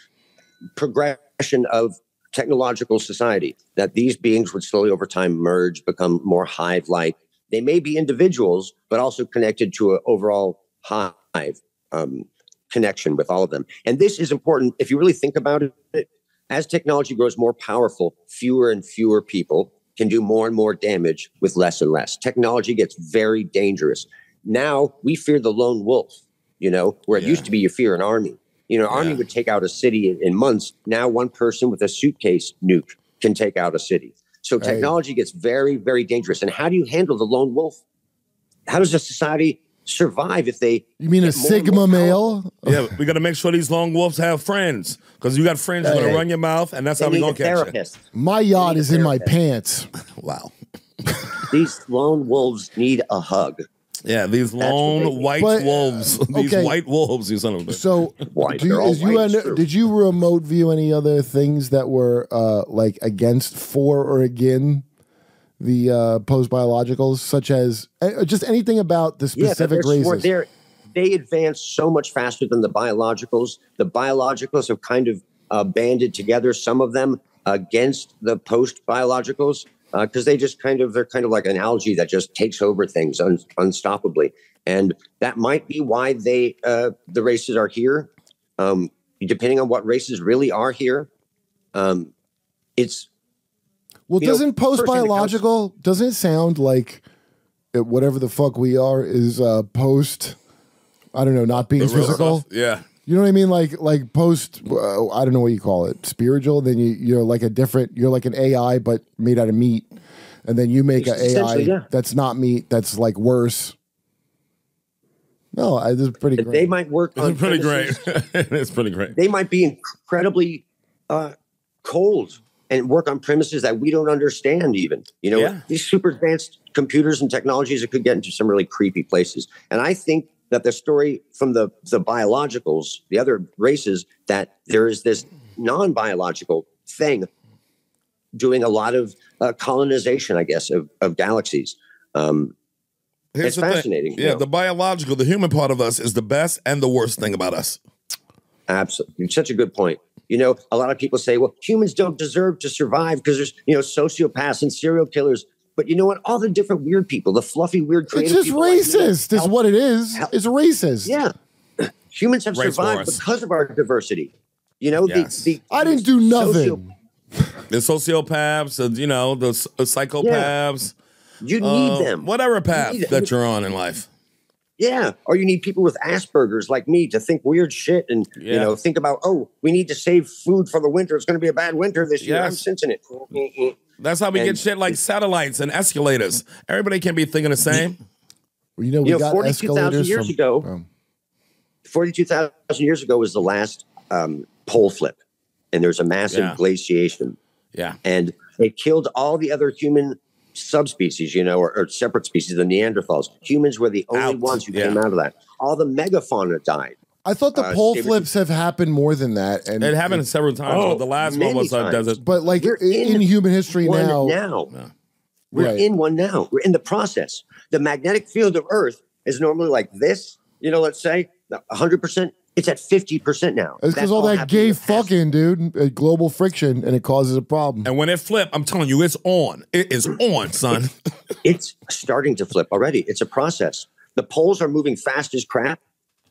progression of technological society that these beings would slowly over time merge, become more hive-like. They may be individuals, but also connected to an overall hive um, connection with all of them. And this is important if you really think about it. As technology grows more powerful, fewer and fewer people can do more and more damage with less and less. Technology gets very dangerous. Now we fear the lone wolf, you know, where it Yeah. used to be you fear an army. You know, army Yeah. would take out a city in, in months. Now one person with a suitcase nuke can take out a city. So Right. technology gets very, very dangerous. And how do you handle the lone wolf? How does a society survive if they You mean a get more and sigma male? Yeah, we got to make sure these lone wolves have friends because you got friends who's Hey. gonna run your mouth, and that's They how we need gonna a catch you. My yacht is in my pants. *laughs* Wow. These lone wolves need a hug. Yeah, these what they lone white But, uh, wolves. *laughs* these okay. white wolves, you son of a bitch. So, White, do you, they're is you white, end- did you remote view any other things that were uh, like against, for, or again the uh, post biologicals, such as uh, just anything about the Yeah, specific smart. races? They're, they advance so much faster than the biologicals. The biologicals have kind of uh, banded together, some of them against the post biologicals, because they just kind of they're kind of like an algae that just takes over things un- unstoppably, and that might be why they uh, the races are here. Um, depending on what races really are here, um, it's Well, You doesn't post first thing that comes- biological doesn't it sound like it, whatever the fuck we are is uh, post? I don't know, not being The physical. Yeah. You know what I mean? Like like post. Uh, I don't know what you call it. Spiritual. Then you you're like a different. You're like an AI, but made out of meat. and then you make an AI yeah. that's not meat that's like worse. No, I, this is pretty great. They might work on It's pretty premises- great. *laughs* it's pretty great. They might be incredibly uh, cold and work on premises that we don't understand even. You know, Yeah. these super advanced computers and technologies that could get into some really creepy places. And I think that the story from the the biologicals, the other races, that there is this non-biological thing doing a lot of uh, colonization, I guess, of, of galaxies. Um, Here's it's the thing. fascinating. you Yeah, know. the biological, the human part of us is the best and the worst thing about us. Absolutely. Such a good point. You know, a lot of people say, well, humans don't deserve to survive because there's, you know, sociopaths and serial killers. But you know what? All the different weird people, the fluffy, weird, It's just people like me, racist. Is what it is. It's racist. Yeah. *clears throat* Humans have Race survived wars. because of our diversity. You know, Yes. the, the I didn't do nothing. The sociopaths, the, you know, the s- psychopaths. You need uh, them. Whatever You path need- that you're on in life. Yeah. Or you need people with Asperger's like me to think weird shit and, you know, think about, oh, we need to save food for the winter. It's going to be a bad winter this year. I'm sensing it. That's how we And- get shit like satellites and escalators. Everybody can't be thinking the same. You know, we You know, got 42,000 escalators years from, ago, um, 42,000 years ago was the last um, pole flip, and there's a massive Yeah. glaciation, Yeah. and it killed all the other human subspecies, you know, or, or separate species, the Neanderthals. Humans were the only Out. ones who Yeah. came out of that. All the megafauna died. I thought the Uh, pole flips have happened more than that, and It happened several times, Oh, but the last one many was a desert. But like We're in, in human history One now, now. We're Right. in one now. We're in the process. The magnetic field of Earth is normally like this, you know, let's say 100%. It's at 50% now. it's because all that gay in the past fucking, dude, global friction, and it causes a problem. And when it flip, I'm telling you, it's on. It is on, son. *laughs* it's starting to flip already. It's a process. The poles are moving fast as crap.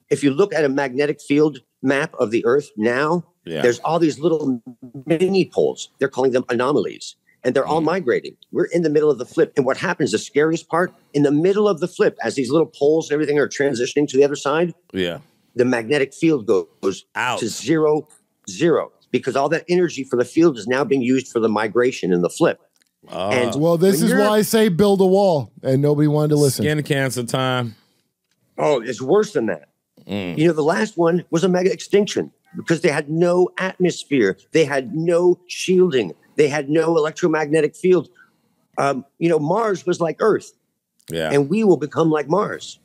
If you look at a magnetic field map of the Earth now, Yeah. there's all these little mini poles. They're calling them anomalies, and they're all Mm. migrating. We're in the middle of the flip. And what happens, the scariest part, in the middle of the flip, as these little poles and everything are transitioning to the other side, Yeah. The magnetic field goes Out. to zero, zero, because all that energy for the field is now being used for the migration and the flip. Uh, And- Well, this is why I say build a wall, and nobody wanted to listen. Skin cancer time. Oh, it's worse than that. Mm. You know, the last one was a mega extinction because they had no atmosphere, they had no shielding, they had no electromagnetic field. Um, you know, Mars was like Earth, Yeah. and we will become like Mars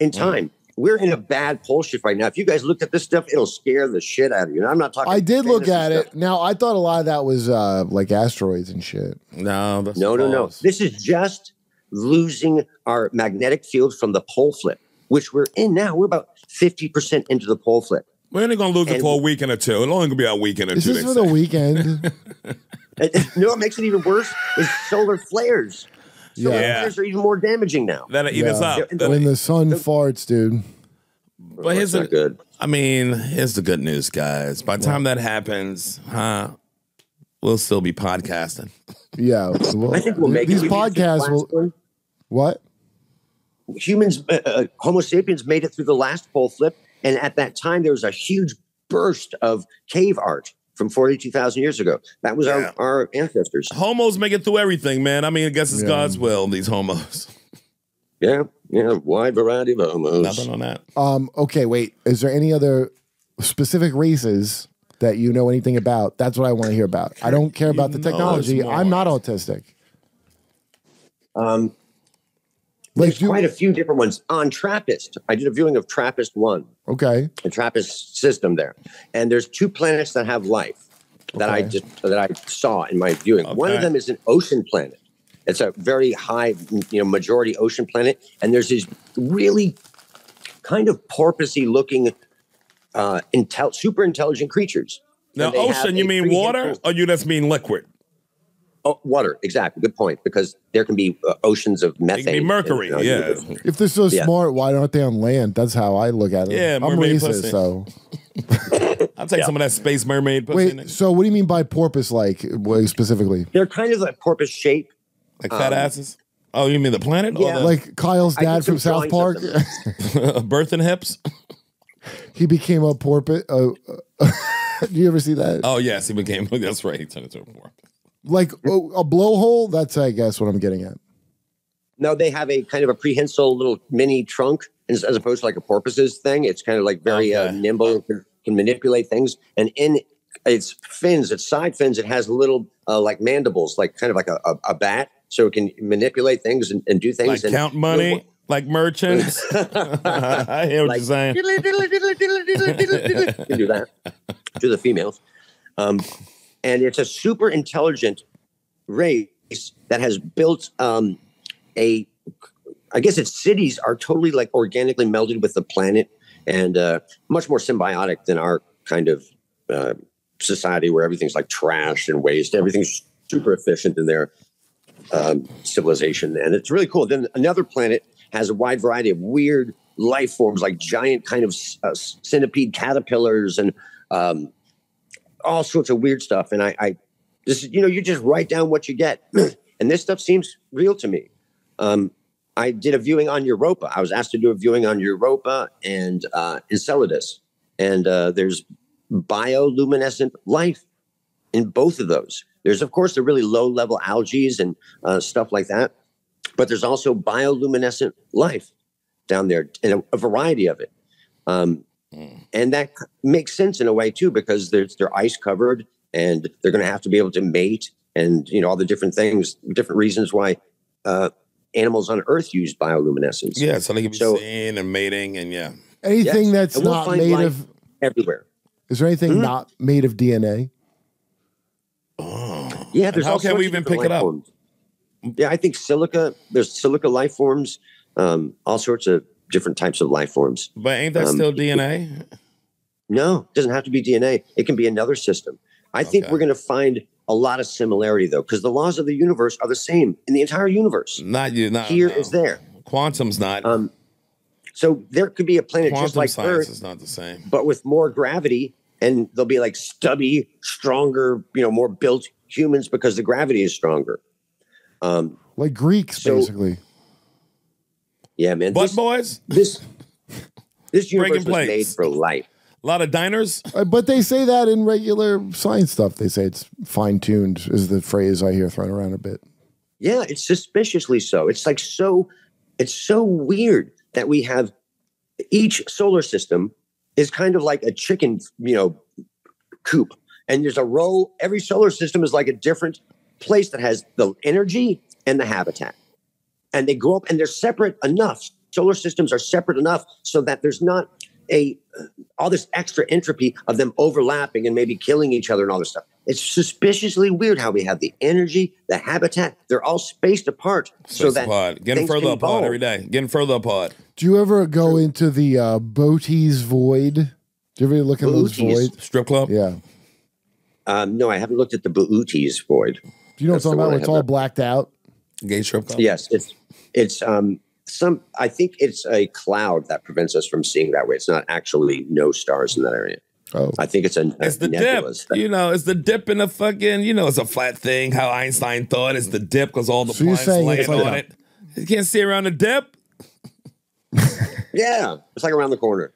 in Mm. Time. We're in a bad pole shift right now. If you guys look at this stuff, it'll scare the shit out of you. And I'm not talking. I did look fantasy at stuff. it. Now I thought a lot of that was uh, like asteroids and shit. no, that's No, no, no. This is just losing our magnetic field from the pole flip, which we're in now. We're about 50% into the pole flip. We're only gonna lose it And- for a weekend or two. It'll only gonna be a weekend or Is two. this they for the weekend? And, and you know what makes it even worse is solar flares. Solar Yeah. flares are even more damaging now. That'll eat us Yeah. up. And That'll- when the sun farts, dude. but here's the good. I mean, here's the good news, guys. By the time that happens, huh? We'll still be podcasting. Yeah. Well, I think we'll make these it. We made it through the podcasts will. What? Humans, uh, uh, Homo sapiens made it through the last pole flip. And at that time, there was a huge burst of cave art from 42,000 years ago. That was Yeah. our, our ancestors. Homos make it through everything, man. I mean, I guess it's Yeah. God's will. These homos. *laughs* Yeah, yeah, wide variety of homos. Nothing on that. Um. Okay. Wait. Is there any other specific races that you know anything about? That's what I want to hear about. I don't care about the technology. I'm not autistic. Um, Like, there's do, quite a few different ones on Trappist. I did a viewing of Trappist one, okay. the Trappist system there, and there's two planets that have life that I just that I saw in my viewing. One of them is an ocean planet. It's a very high, you know, majority ocean planet, and there's these really kind of porpoisey looking, uh, intel- super intelligent creatures. Now, And they have ocean, you mean water, handful- or you just mean liquid? Oh, water, exactly. Good point. Because there can be uh, oceans of It methane. can be mercury. and, uh, yeah. If they're so Yeah. smart, why aren't they on land? That's how I look at it. Yeah, I'm mermaid racist, pussy. so *laughs* I'll take some of that space mermaid pussy. wait. nigga. So what do you mean by porpoise? Like specifically? They're kind of like porpoise shape. Like fat um, asses? Oh, you mean the planet? yeah. Or Like Kyle's dad from South Park. of the birthing hips? he became a porpoise. Uh, uh, *laughs* do you ever see that? Oh, yes, he became. *laughs* That's right. He turned into a porpoise. Like oh, a blowhole. That's I guess what I'm getting at. No, they have a kind of a prehensile little mini trunk as, as opposed to like a porpoise's thing. It's kind of like very uh, nimble, can, can manipulate things. And in its fins, its side fins, it has little uh, like mandibles, like kind of like a, a, a bat, so it can manipulate things and, and do things. Like and count money, like merchants. *laughs* I hear what Like- you're saying. *laughs* you can do that to the females. Um, and it's a super intelligent race that has built um, a, I guess its cities are totally like organically melded with the planet and uh, much more symbiotic than our kind of uh, society where everything's like trash and waste. Everything's super efficient in their um, civilization. And it's really cool. Then another planet has a wide variety of weird life forms like giant kind of uh, centipede caterpillars and um, all sorts of weird stuff. And I, I this is, you know, you just write down what you get. *clears throat* and this stuff seems real to me. Um, I did a viewing on Europa. I was asked to do a viewing on Europa and uh, Enceladus. And uh, there's bioluminescent life in both of those. There's, of course, the really low level algae and uh, stuff like that. But there's also bioluminescent life down there and a, a variety of it. Um, and that makes sense in a way too, because there's, they're ice covered and they're going to have to be able to mate and, you know, all the different things, different reasons why uh, animals on Earth use bioluminescence. Yeah, so they can be So- seeing and mating and yeah. Anything Yes. that's we'll not made of. everywhere. Is there anything Mhm. not made of DNA? Oh. Yeah, there's how can we even pick it up? forms. Yeah, I think silica. There's silica life forms, um, all sorts of different types of life forms. But ain't that Um, still DNA? No, it doesn't have to be DNA. It can be another system. I think we're going to find a lot of similarity though, because the laws of the universe are the same in the entire universe. Not you. Not Here no. is there. Quantum's not. Um, so there could be a planet Quantum just like science Earth, is not the same. but with more gravity, and they'll be like stubby, stronger, you know, more built humans because the gravity is stronger. Um, Like Greeks, So- basically. Yeah, man. Butt this, boys? this this *laughs* universe Breaking was made for life. A lot of diners. Uh, But they say that in regular science stuff. They say it's fine tuned, is the phrase I hear thrown around a bit. Yeah, it's suspiciously so. It's like so it's so weird that we have each solar system is kind of like a chicken, you know, coop. And there's a row, every solar system is like a different place that has the energy and the habitat. And they grow up and they're separate enough. Solar systems are separate enough so that there's not a all this extra entropy of them overlapping and maybe killing each other and all this stuff. It's suspiciously weird how we have the energy, the habitat, they're all spaced apart so Space that apart. Getting things further can apart evolve. every day. Getting further apart. Do you ever go into the uh, Boötes Void? Do you ever look in those Boötes? voids? Strip club? Yeah. Um, no, I haven't looked at the Boötes void. Do you know what That's the I'm talking about? It's all not- blacked out? Gay strip club? Yes, it's it's um some I think it's a cloud that prevents us from seeing that way. It's not actually no stars in that area. Oh. I think it's a, a It's the nebulous dip. You know, it's the dip in the fucking, you know, it's a flat thing. How Einstein thought it's the dip because all the So you're planets laying it's like on it. You can't see around the dip. *laughs* Yeah, it's like around the corner.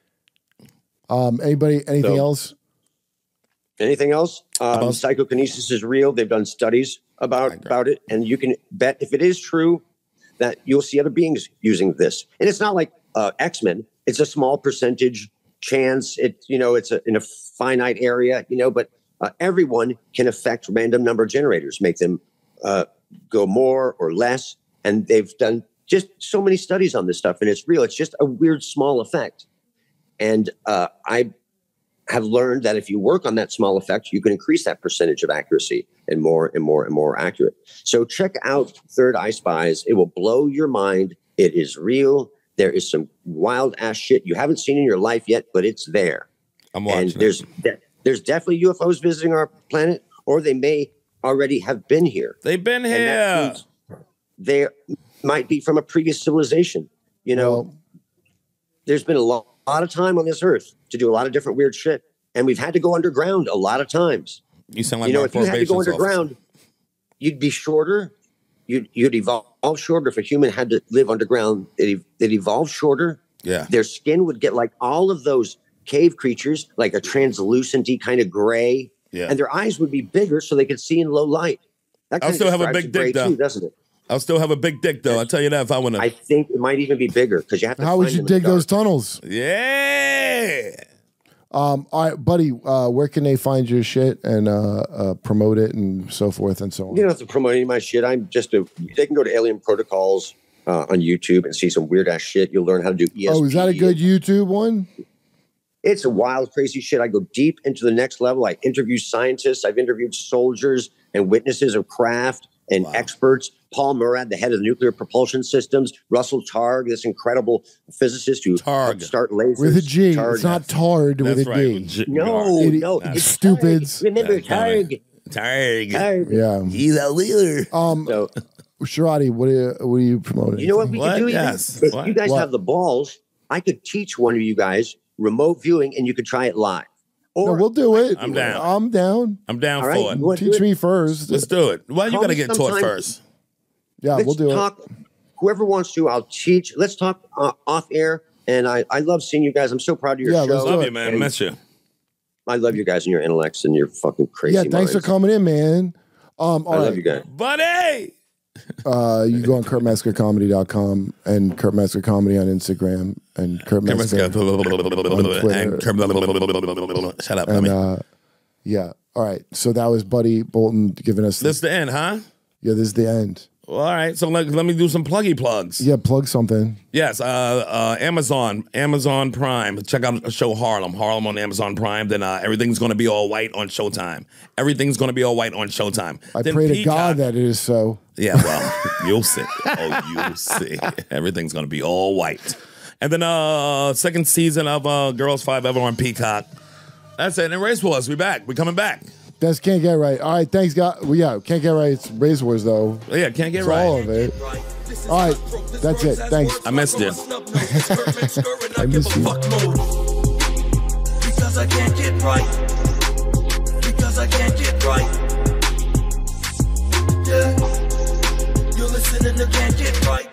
Um, anybody, anything So- else? Anything else? Um, psychokinesis is real. They've done studies about about it, and you can bet if it is true that you'll see other beings using this. And it's not like uh, X Men. It's a small percentage chance. It you know it's a, in a finite area. You know, but uh, everyone can affect random number generators, make them uh, go more or less. And they've done just so many studies on this stuff, and it's real. It's just a weird small effect. And uh, I have learned that if you work on that small effect, you can increase that percentage of accuracy and more and more and more accurate. So check out Third Eye Spies. It will blow your mind. It is real. There is some wild ass shit you haven't seen in your life yet, but it's there. I'm And watching. there's de- there's definitely UFOs visiting our planet, or they may already have been here. They've been here. They might be from a previous civilization. You know, Well, there's been a lot, lot of time on this earth to do a lot of different weird shit, and we've had to go underground a lot of times. You sound like you know, if you had to go underground, you'd be shorter. You'd you'd evolve shorter. If a human had to live underground, it it evolved shorter. Yeah. Their skin would get like all of those cave creatures, like a translucenty kind of gray, Yeah. and their eyes would be bigger so they could see in low light. That kinda still have a big dick though. too, doesn't it? I'll still have a big dick though. I'll tell you that if I want to. I think it might even be bigger because you have to. How would you it in the dig those tunnels? Yeah. Um, all right, buddy. Uh, where can they find your shit and uh, uh, promote it and so forth and so on? You don't have to promote any of my shit. I'm just a. They can go to Alien Protocols uh, on YouTube and see some weird ass shit. You'll learn how to do ESP. oh, is that a good YouTube one? It's a wild, crazy shit. I go deep into the next level. I interview scientists. I've interviewed soldiers and witnesses of craft and experts. Paul Murad, the head of the nuclear propulsion systems. Russell Targ, this incredible physicist who helped start lasers. With a G. Targ. It's not Tard with That's a right, D. G- No, Idiot- no, it's stupids. Targ. Remember That's funny. Targ. Targ. Targ. Yeah. He's a leader. Um, So, Sharadi, what are you, what are you promoting? you know what we What? could do? Yes. If What? you guys What? have the balls, I could teach one of you guys remote viewing and you could try it live. No, Or we'll do it. I'm down. I'm down. I'm down All right, for it. you do Teach it? me first. Let's do it. Why Well, you Call got to get taught first. Yeah, Let's we'll do talk. Whoever wants to, I'll teach. Let's talk uh, off air. And I, I love seeing you guys. I'm so proud of your Yeah, show. let's Love you, man. And Miss you. I love you guys and your intellects and your fucking crazy. Yeah, thanks for coming in, man. Um, all I right. love you guys. Buddy. Uh, you go on kurtmetzgercomedy.com and Kurt Metzger Comedy on Instagram and Kurt Metzger on Twitter. And Shut up, And uh, yeah, all right. So that was Buddy Bolton giving us This the end, huh? Yeah, this is the end. Well, all right. So let, let me do some pluggy plugs. Yeah, plug something. Yes, uh, uh, Amazon, Amazon Prime. Check out the show Harlem, Harlem on Amazon Prime. Then uh, everything's going to be all white on Showtime. Everything's going to be all white on Showtime. I Then pray to God that it is so. Yeah, well, *laughs* you'll see. Oh, you'll see. Everything's going to be all white. And then uh second season of uh Girls5eva on Peacock. That's it. And Race Wars, we back. We coming back. That's can't get right. All right, thanks, God. Well, yeah, can't get right. It's Race Wars though. Oh, yeah, can't get It's right. all of it. All right, that's it. Thanks. I missed you. *laughs* I miss you. Because I can't get right. Because I can't get right. Yeah. You're listening to Can't Get Right.